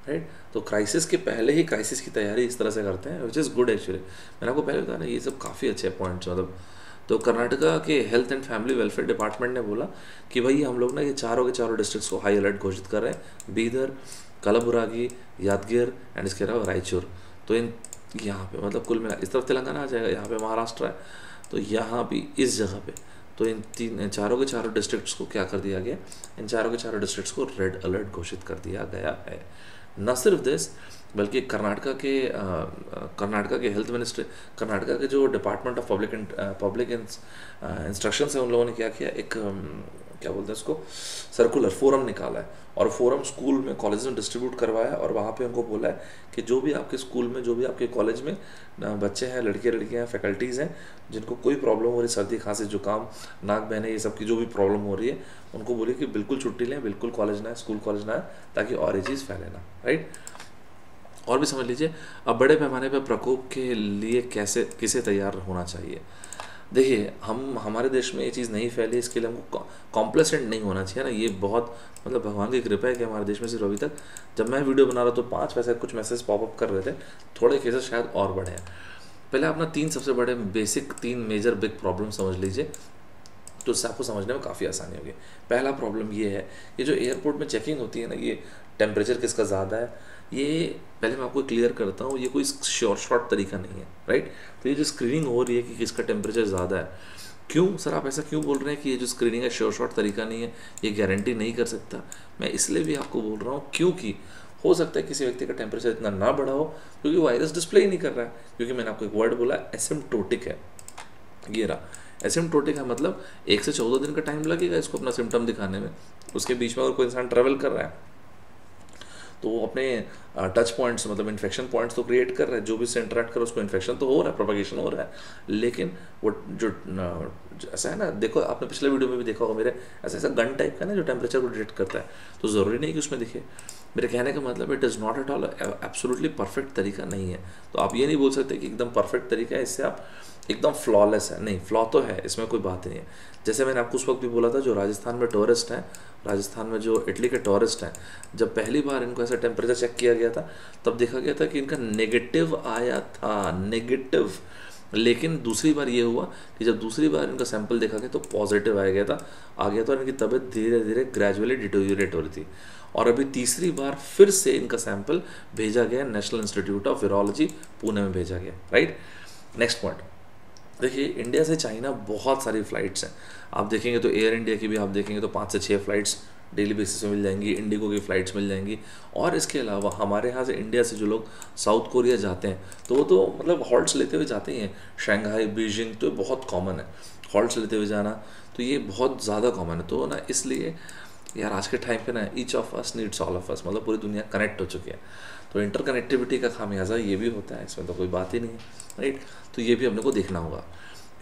right तो क्राइसिस के पहले ही क्राइसिस की तैयारी इस तरह से करते हैं विच इज़ गुड एक्चुअली मैंने आपको पहले बताया ना, ये सब काफ़ी अच्छे पॉइंट्स मतलब तो कर्नाटका के health and family welfare department ने बोला कि भाई, हम लोग ना ये चारों के चारों डिस्ट्रिक्ट्स को हाई अलर्ट घोषित कर रहे हैं। बीदर, कलबुरागी, यादगिर एंड इसके अलावा रायचूर। तो इन, यहाँ पे मतलब कुल मिला, इस तरफ़ तेलंगाना आ जाएगा, यहाँ पे महाराष्ट्र है। तो यहाँ भी इस जगह पे तो इन तीन चारों के चारों डिस्ट्रिक्ट्स को क्या कर दिया गया? इन चारों के चारों डिस्ट्रिक्ट्स को रेड अलर्ट घोषित कर दिया गया है। न सिर्फ़ दिस बल्कि कर्नाटका के कर्नाटका के हेल्थ मिनिस्ट्री कर्नाटका के जो department of public public instruction है, उन लोगों ने क्या किया? एक क्या बोलते हैं उसको? सर्कुलर फोरम निकाला है और फोरम स्कूल में कॉलेज में डिस्ट्रीब्यूट करवाया और वहाँ पे उनको बोला है कि जो भी आपके स्कूल में, जो भी आपके कॉलेज में बच्चे हैं लड़के लड़कियाँ हैं फैकल्टीज़ हैं, जिनको कोई प्रॉब्लम हो रही सर्दी, खांसी, जुकाम, नाक बहने, ये सब की जो भी प्रॉब्लम हो रही है, उनको बोलिए कि बिल्कुल छुट्टी लें, बिल्कुल कॉलेज ना है स्कूल कॉलेज ना है ताकि और ये चीज़ फैले ना राइट और भी समझ लीजिए, अब बड़े पैमाने पर प्रकोप के लिए कैसे, किसे तैयार होना चाहिए? देखिए, हम, हमारे देश में ये चीज़ नहीं फैली, इसके लिए हमको कॉम्प्लेसेंट नहीं होना चाहिए ना। ये बहुत मतलब भगवान की कृपा है कि हमारे देश में सिर्फ़ अभी तक, जब मैं वीडियो बना रहा तो पाँच वैसे कुछ मैसेज पॉपअप कर रहे थे। थोड़े केसेस शायद और बढ़े हैं। पहले अपना तीन सबसे बड़े बेसिक तीन मेजर बिग प्रॉब्लम समझ लीजिए। तो उससे आपको समझने में काफ़ी आसानी होगी। पहला प्रॉब्लम ये है कि जो एयरपोर्ट में चेकिंग होती है ना, ये टेम्परेचर किसका ज़्यादा है, ये पहले मैं आपको क्लियर करता हूँ, ये कोई श्योर शॉर्ट तरीका नहीं है राइट तो ये जो स्क्रीनिंग हो रही है कि किसका टेम्परेचर ज़्यादा है, क्यों? सर, आप ऐसा क्यों बोल रहे हैं कि ये जो स्क्रीनिंग है श्योर शॉर्ट तरीका नहीं है, ये गारंटी नहीं कर सकता? मैं इसलिए भी आपको बोल रहा हूँ, क्योंकि हो सकता है किसी व्यक्ति का टेम्परेचर इतना ना बढ़ा हो, क्योंकि वायरस डिस्प्ले ही नहीं कर रहा है, क्योंकि मैंने आपको एक वर्ड बोला एसिम्टोटिक है। ये रहा। एसिम्टोटिक है मतलब एक से चौदह दिन का टाइम लगेगा इसको अपना सिम्टम दिखाने में। उसके बीच में अगर कोई इंसान ट्रेवल कर रहा है तो वो अपने टच पॉइंट्स मतलब इन्फेक्शन पॉइंट्स तो क्रिएट कर रहे हैं, जो भी से इंटरेक्ट कर उसको इन्फेक्शन तो हो रहा है प्रोपगेशन हो रहा है। लेकिन वो जो ऐसा है ना, देखो, आपने पिछले वीडियो में भी देखा होगा मेरे, ऐसा ऐसा गन टाइप का ना, जो टेम्परेचर को डिटेक्ट करता है। तो ज़रूरी नहीं कि उसमें दिखे मेरे कहने का मतलब it is not at all absolutely perfect तरीका नहीं है। तो आप ये नहीं बोल सकते कि एकदम परफेक्ट तरीका है, इससे आप एकदम फ्लॉलेस है। नहीं फ्लॉ तो है, इसमें कोई बात नहीं है। जैसे मैंने आपको उस वक्त भी बोला था, जो राजस्थान में टूरिस्ट हैं, राजस्थान में जो इटली के टूरिस्ट हैं, जब पहली बार इनको ऐसा टेम्परेचर चेक किया गया था, तब देखा गया था कि इनका नेगेटिव आया था नेगेटिव लेकिन दूसरी बार ये हुआ कि जब दूसरी बार इनका सैंपल देखा गया तो पॉजिटिव आया गया था। आ गया और इनकी तबीयत धीरे धीरे ग्रेजुअली डिटोरिएट हो रही थी। और अभी तीसरी बार फिर से इनका सैंपल भेजा गया national institute of virology Pune में भेजा गया राइट नेक्स्ट पॉइंट देखिए इंडिया से चाइना बहुत सारी फ़्लाइट्स हैं। आप देखेंगे तो एयर इंडिया की भी आप देखेंगे तो पाँच से छः फ़्लाइट्स डेली बेसिस में मिल जाएँगी इंडिगो की फ़्लाइट्स मिल जाएँगी। और इसके अलावा हमारे यहाँ से इंडिया से जो लोग साउथ कोरिया जाते हैं तो वो तो मतलब हॉल्ट्स लेते हुए जाते ही हैं। शंघाई बीजिंग तो बहुत कॉमन है। हॉल्ट्स लेते हुए जाना तो ये बहुत ज़्यादा कॉमन है। तो ना इसलिए यार, आज के टाइम पे ना each of us needs all of us मतलब पूरी दुनिया कनेक्ट हो चुकी है। तो इंटरकनेक्टिविटी का खामियाजा ये भी होता है, इसमें तो कोई बात ही नहीं है राइट तो ये भी अपने को देखना होगा।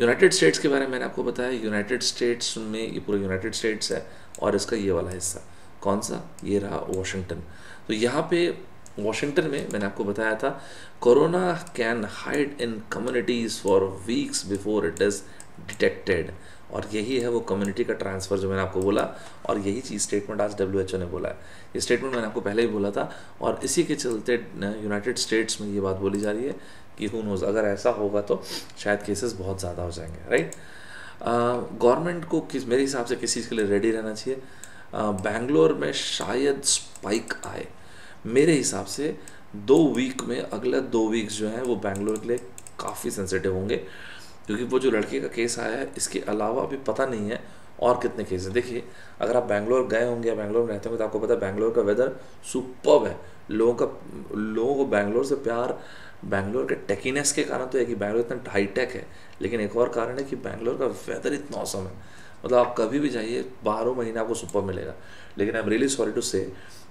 यूनाइटेड स्टेट्स के बारे में मैंने आपको बताया यूनाइटेड स्टेट्स में ये पूरा यूनाइटेड स्टेट्स है और इसका ये वाला हिस्सा। कौन सा? ये रहा वॉशिंगटन तो यहाँ पे वॉशिंगटन में मैंने आपको बताया था corona can hide in communities for weeks before it is detected और यही है वो कम्युनिटी का ट्रांसफ़र जो मैंने आपको बोला, और यही चीज़ स्टेटमेंट आज डब्ल्यू ने बोला है। ये स्टेटमेंट मैंने आपको पहले ही बोला था, और इसी के चलते यूनाइटेड स्टेट्स में ये बात बोली जा रही है कि हु नोज़ अगर ऐसा होगा तो शायद केसेस बहुत ज़्यादा हो जाएँगे राइट गवर्नमेंट को किस, मेरे हिसाब से किस चीज़ के लिए रेडी रहना चाहिए? बेंगलोर में शायद स्पाइक आए। मेरे हिसाब से दो वीक में, अगले दो वीक्स जो हैं, वो बेंगलोर के लिए काफ़ी सेंसिटिव होंगे। क्योंकि वो जो लड़के का केस आया है, इसके अलावा अभी पता नहीं है और कितने केस हैं। देखिए, अगर आप बैंगलोर गए होंगे या बैंगलोर में रहते होंगे तो आपको पता है बैंगलोर का वेदर सुपर है। लोगों का, लोगों को बैंगलोर से प्यार, बैंगलोर के टेकीनेस के कारण तो है कि बैंगलोर इतना हाई टेक है। लेकिन एक और कारण है कि बैंगलोर का वेदर इतना औसम है। मतलब आप कभी भी जाइए, बारह महीने आपको सुपर मिलेगा। लेकिन I am really sorry to say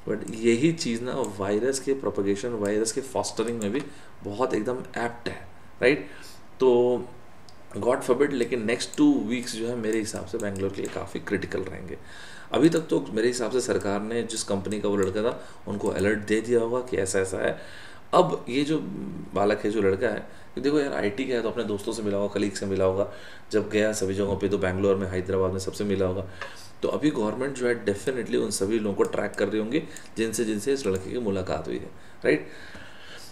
but यही चीज़ ना वायरस के प्रोपोगेशन वायरस के फॉस्टरिंग में भी बहुत एकदम एप्ट है राइट तो गॉड फॉरबिड लेकिन नेक्स्ट टू वीक्स जो है मेरे हिसाब से बैंगलोर के लिए काफ़ी क्रिटिकल रहेंगे। अभी तक तो मेरे हिसाब से सरकार ने जिस कंपनी का वो लड़का था, उनको अलर्ट दे दिया होगा कि ऐसा ऐसा है। अब ये जो बालक है, जो लड़का है देखो यार आईटी का है तो अपने दोस्तों से मिला होगा कलीग से मिला होगा। जब गया सभी जगहों पे तो बैंगलोर में हैदराबाद में सबसे मिला होगा। तो अभी गवर्नमेंट जो है डेफिनेटली उन सभी लोगों को ट्रैक कर रही होंगी, जिनसे जिनसे इस लड़के की मुलाकात हुई है राइट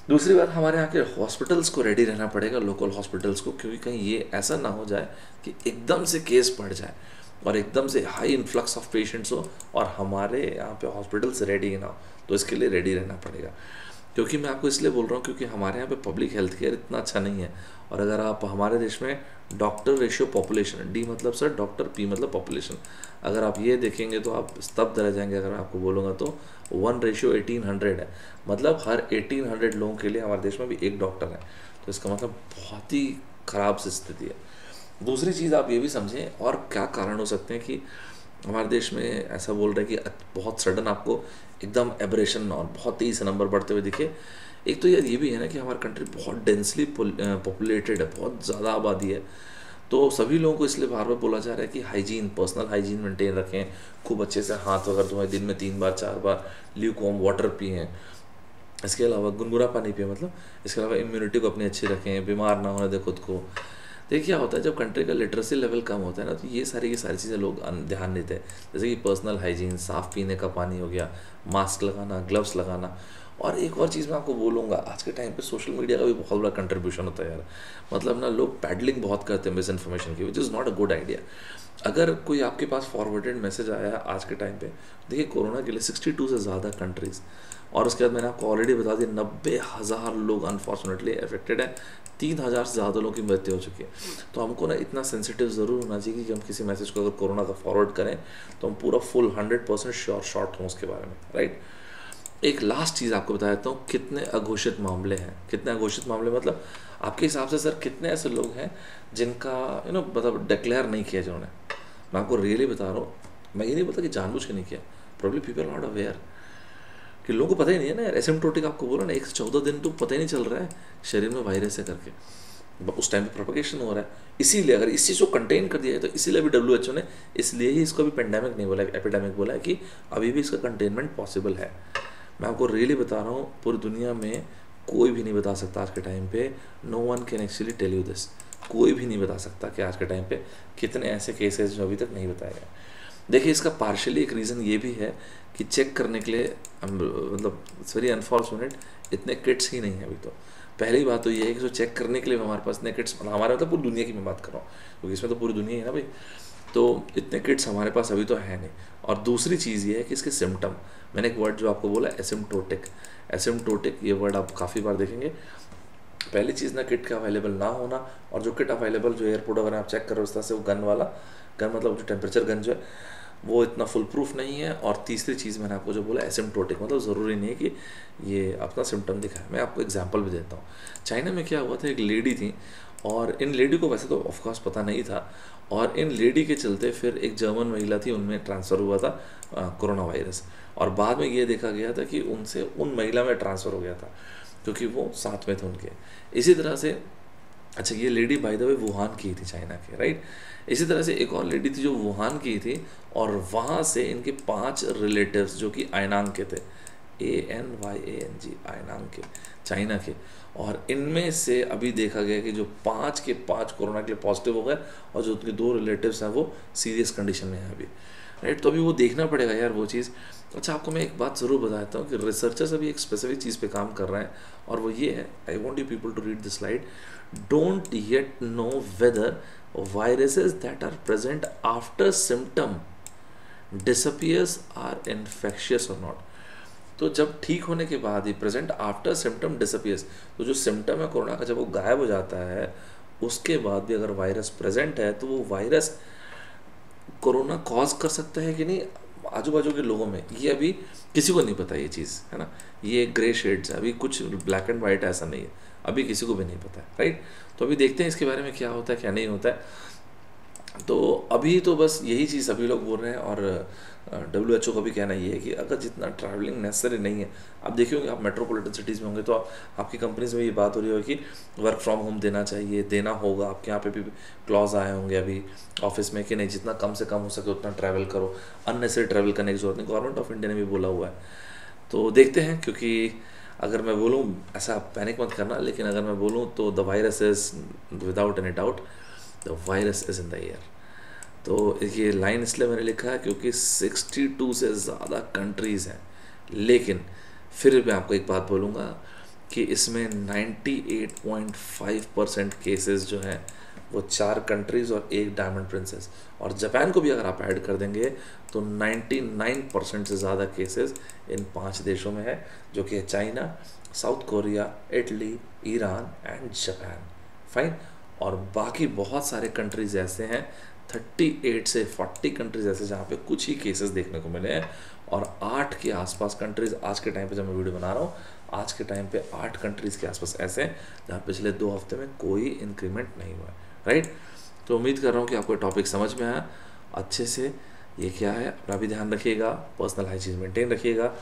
दूसरी बात, हमारे यहाँ के हॉस्पिटल्स को रेडी रहना पड़ेगा लोकल हॉस्पिटल्स को, क्योंकि कहीं ये ऐसा ना हो जाए कि एकदम से केस बढ़ जाए और एकदम से हाई इन्फ्लक्स ऑफ़ पेशेंट्स हो और हमारे यहाँ पे हॉस्पिटल्स रेडी ना हो तो इसके लिए रेडी रहना पड़ेगा। क्योंकि मैं आपको इसलिए बोल रहा हूँ क्योंकि हमारे यहाँ पे पब्लिक हेल्थ केयर इतना अच्छा नहीं है। और अगर आप हमारे देश में डॉक्टर रेशियो पॉपुलेशन डी मतलब सर डॉक्टर पी मतलब पॉपुलेशन अगर आप ये देखेंगे तो आप स्तब्ध रह जाएँगे अगर मैं आपको बोलूँगा तो। वन रेशियो एटीन हंड्रेड है। मतलब हर एटीन हंड्रेड लोगों के लिए हमारे देश में भी एक डॉक्टर है। तो इसका मतलब बहुत ही ख़राब स्थिति है। दूसरी चीज़ आप ये भी समझें, और क्या कारण हो सकते हैं कि हमारे देश में ऐसा बोल रहे हैं कि बहुत सडन आपको एकदम एबरेशन और बहुत तेज़ी से नंबर बढ़ते हुए दिखे। एक तो यार ये भी है ना कि हमारी कंट्री बहुत डेंसली पॉपुलेटेड है, बहुत ज़्यादा आबादी है। तो सभी लोगों को इसलिए बार बार बोला जा रहा है कि हाइजीन पर्सनल हाइजीन मेंटेन रखें। खूब अच्छे से हाथ वगैरह धोएँ, दिन में तीन बार, चार बार ल्यू कॉम वाटर पिए। इसके अलावा गुनगुना पानी पिए मतलब इसके अलावा इम्यूनिटी को अपनी अच्छी रखें, बीमार ना होने दें खुद को। देखिए, क्या होता है, जब कंट्री का लिटरेसी लेवल कम होता है ना तो ये सारी की सारी चीज़ें लोग ध्यान देते हैं। जैसे कि पर्सनल हाइजीन साफ़ पीने का पानी हो गया मास्क लगाना ग्लव्स लगाना। और एक और चीज़ मैं आपको बोलूँगा, आज के टाइम पे सोशल मीडिया का भी बहुत बड़ा कंट्रीब्यूशन होता है यार। मतलब ना, लोग पैडलिंग बहुत करते हैं मिस इन्फॉर्मेशन की which is not a good idea अगर कोई आपके पास फॉरवर्डेड मैसेज आया है आज के टाइम पे, देखिए, कोरोना के लिए सिक्सटी टू से ज़्यादा कंट्रीज़ और उसके बाद मैंने आपको ऑलरेडी बता दिया, नब्बे हज़ार लोग अनफॉर्चुनेटली अफेक्टेड हैं। तीन हज़ार से ज़्यादा लोगों की मृत्यु हो चुकी है। तो हमको ना इतना सेंसिटिव ज़रूर होना चाहिए कि हम किसी मैसेज को अगर कोरोना का फॉरवर्ड करें तो हम पूरा full hundred percent sure shot हों उसके बारे में राइट एक लास्ट चीज़ आपको बता देता हूँ, कितने अघोषित मामले हैं। कितने अघोषित मामले मतलब आपके हिसाब से सर कितने ऐसे लोग हैं जिनका यू नो मतलब डिक्लेयर नहीं किया जिन्होंने मैं आपको रियली बता रहा हूँ, मैं ये नहीं बोलता कि जानबूझ के नहीं किया प्रॉब्लम पीपल नॉट अवेयर कि लोगों को पता ही नहीं है ना एसिम्टोटिक आपको बोला ना, एक से चौदह दिन तो पता ही नहीं चल रहा है शरीर में वायरस है करके। उस टाइम पे प्रोपोगेशन हो रहा है। इसीलिए अगर इस चीज़ को कंटेन कर दिया जाए तो इसीलिए भी डब्ल्यू एच ओ ने इसलिए ही इसको भी पेंडेमिक नहीं बोला एपिडेमिक बोला है कि अभी भी इसका कंटेनमेंट पॉसिबल है। मैं आपको रियली बता रहा हूँ, पूरी दुनिया में कोई भी नहीं बता सकता आज के टाइम पे। No one can actually tell you this कोई भी नहीं बता सकता कि आज के टाइम पे कितने ऐसे केसेस जो अभी तक नहीं बताए गए। देखिए, इसका पार्शली एक रीज़न ये भी है कि चेक करने के लिए मतलब इट्स वेरी अनफॉर्चुनेट इतने किट्स ही नहीं है अभी तो। पहली बात तो ये है कि जो चेक करने के लिए हमारे पास इतने किट्स मतलब हमारे मतलब पूरी दुनिया की मैं बात कर रहा हूँ, क्योंकि इसमें तो पूरी दुनिया ही ना भाई। तो इतने किट्स हमारे पास अभी तो है नहीं। और दूसरी चीज़ ये है कि इसके सिम्टम मैंने एक वर्ड जो आपको बोला एसिम्टोटिक एसिम्टोटिक ये वर्ड आप काफ़ी बार देखेंगे। पहली चीज़ ना किट का अवेलेबल ना होना, और जो किट अवेलेबल जो एयरपोर्ट वगैरह आप चेक करो उस तरह से वो गन वाला गन मतलब जो टेम्परेचर गन जो है वो इतना फुल प्रूफ नहीं है। और तीसरी चीज़ मैंने आपको जो बोला एसिम्टोटिक मतलब ज़रूरी नहीं है कि ये अपना सिम्टम दिखाए। मैं आपको एग्ज़ाम्पल भी देता हूँ। चाइना में क्या हुआ था, एक लेडी थी और इन लेडी को वैसे तो ऑफकोर्स पता नहीं था। और इन लेडी के चलते फिर एक जर्मन महिला थी, उनमें ट्रांसफ़र हुआ था कोरोना वायरस और बाद में ये देखा गया था कि उनसे उन महिला में ट्रांसफ़र हो गया था, क्योंकि वो साथ में थे उनके। इसी तरह से अच्छा ये lady by the way Wuhan की थी चाइना के राइट इसी तरह से एक और लेडी थी जो वुहान की थी और वहाँ से इनके पाँच रिलेटिव्स जो कि आयनांग के थे A N Y A N G Anyang के, चाइना के। और इनमें से अभी देखा गया कि जो पाँच के पाँच कोरोना के लिए पॉजिटिव हो गए और जो उनके दो रिलेटिव्स हैं वो सीरियस कंडीशन में हैं अभी। राइट तो अभी वो देखना पड़ेगा यार वो चीज़। अच्छा आपको मैं एक बात ज़रूर बताता हूँ कि रिसर्चर्स अभी एक स्पेसिफिक चीज़ पे काम कर रहे हैं और वो ये है I want you people to read the slide don't yet know whether viruses that are present after symptom disappears are infectious or not. तो जब ठीक होने के बाद ही प्रेजेंट आफ्टर सिम्टम डिसअपियर्स तो जो सिम्टम है कोरोना का, जब वो गायब हो जाता है, उसके बाद भी अगर वायरस प्रेजेंट है तो वो वायरस कोरोना कॉज कर सकता है कि नहीं? आजू बाजू के लोगों में। ये अभी किसी को नहीं पता ये चीज़, है ना? ये ग्रे शेड्स है। अभी कुछ ब्लैक एंड वाइट ऐसा नहीं है। अभी किसी को भी नहीं पता है राइट तो अभी देखते हैं इसके बारे में क्या होता है क्या नहीं होता है। तो अभी तो बस यही चीज़ सभी लोग बोल रहे हैं और डब्ल्यू एच ओ का भी कहना ये है कि अगर जितना ट्रैवलिंग नेसेसरी नहीं है आप देखिए आप मेट्रोपॉलिटन सिटीज़ में होंगे तो आप, आपकी कंपनीज़ में ये बात हो रही होगी कि वर्क फ्रॉम होम देना चाहिए देना होगा। आपके यहाँ पे भी क्लॉज आए होंगे अभी ऑफ़िस में कि नहीं जितना कम से कम हो सके उतना ट्रैवल करो। अननेसरी ट्रैवल करने की ज़रूरत नहीं। गवर्नमेंट ऑफ़ इंडिया ने भी बोला हुआ है। तो देखते हैं क्योंकि अगर मैं बोलूँ, ऐसा पैनिक मत करना, लेकिन अगर मैं बोलूँ तो the virus is without any doubt the virus is in the air तो ये लाइन इसलिए मैंने लिखा है क्योंकि 62 से ज़्यादा कंट्रीज़ हैं। लेकिन फिर मैं आपको एक बात बोलूँगा कि इसमें 98.5 परसेंट केसेस जो हैं, वो चार कंट्रीज़ और एक डायमंड प्रिंसेस और जापान को भी अगर आप ऐड कर देंगे तो 99 परसेंट से ज़्यादा केसेस इन पाँच देशों में है, जो कि है China, south Korea, Italy, Iran and Japan. Fine और बाकी बहुत सारे कंट्रीज़ ऐसे हैं 38 से 40 कंट्रीज़ ऐसे जहाँ पे कुछ ही केसेस देखने को मिले हैं, और आठ के आसपास कंट्रीज़ आज के टाइम पे जब मैं वीडियो बना रहा हूँ, आज के टाइम पे आठ कंट्रीज़ के आसपास ऐसे हैं, जहाँ पिछले दो हफ़्ते में कोई इंक्रीमेंट नहीं हुआ है। राइट तो उम्मीद कर रहा हूँ कि आपको टॉपिक समझ में आया। अच्छे से ये क्या है? अपना भी ध्यान रखिएगा पर्सनल हाइजीन मेंटेन रखिएगा।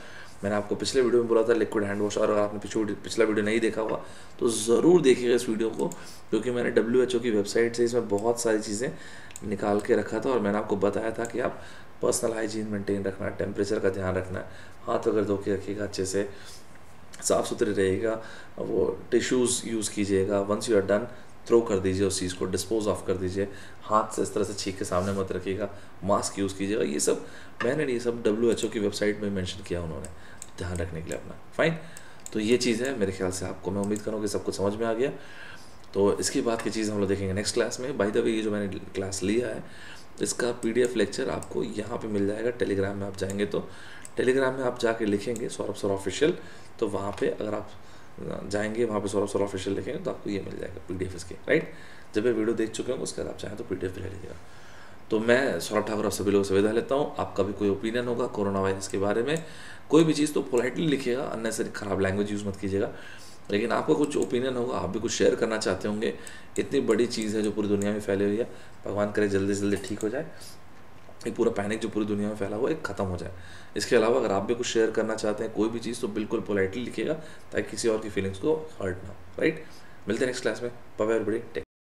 मैंने आपको पिछले वीडियो में बोला था लिक्विड हैंड वॉश और अगर आपने पिछले पिछला वीडियो नहीं देखा हुआ तो ज़रूर देखिएगा इस वीडियो को, क्योंकि मैंने डब्ल्यूएचओ की वेबसाइट से इसमें बहुत सारी चीज़ें निकाल के रखा था, और मैंने आपको बताया था कि आप पर्सनल हाइजीन मेंटेन रखना टेम्परेचर का ध्यान रखना, हाथ अगर धो के रखिएगा अच्छे से साफ़ सुथरे रहेगा वो टिश्यूज़ यूज़ कीजिएगा once you are done throw कर दीजिए उस चीज़ को डिस्पोज ऑफ़ कर दीजिए। हाथ से इस तरह से छीक के सामने मत रखिएगा मास्क यूज़ कीजिएगा। ये सब, मैंने ये सब डब्ल्यू एच ओ की वेबसाइट में मैंशन किया उन्होंने, ध्यान रखने के लिए अपना। फाइन तो ये चीज़ है मेरे ख्याल से आपको, मैं उम्मीद करूँ सब कुछ समझ में आ गया। तो इसके बाद की चीज़ हम लोग देखेंगे नेक्स्ट क्लास में। बाई द वे ये जो मैंने क्लास लिया है, इसका पीडीएफ लेक्चर आपको यहाँ पे मिल जाएगा टेलीग्राम में आप जाएँगे तो। टेलीग्राम में आप जाके लिखेंगे सौरभ सौरभ ऑफिशियल तो वहाँ पे अगर आप जाएँगे, वहाँ पे सौरभ सौरभ ऑफिशियल लिखेंगे तो आपको ये मिल जाएगा पी डी एफ़ इसके राइट जब ये वीडियो देख चुके हैं, उसके बाद आप चाहें तो पी डी ले लीजिएगा। तो मैं सौरभ ठाकुर आप सभी लोगों से विदा लेता हूँ। आपका भी कोई ओपिनियन होगा कोरोना वायरस के बारे में, कोई भी चीज़ तो पोलाइटली लिखिएगा अननेसरी ख़राब लैंग्वेज यूज़ मत कीजिएगा। लेकिन आपका कुछ ओपिनियन होगा, आप भी कुछ शेयर करना चाहते होंगे, इतनी बड़ी चीज़ है जो पूरी दुनिया में फैली हुई है, भगवान करे जल्दी से जल्दी ठीक हो जाए। एक पूरा पैनिक जो पूरी दुनिया में फैला हुआ है ख़त्म हो जाए। इसके अलावा अगर आप भी कुछ शेयर करना चाहते हैं, कोई भी चीज़ तो बिल्कुल पोलाइटली लिखिएगा, ताकि किसी और की फीलिंग्स को हर्ट ना राइट मिलते हैं नेक्स्ट क्लास में। पवे एवरीबॉडी टेक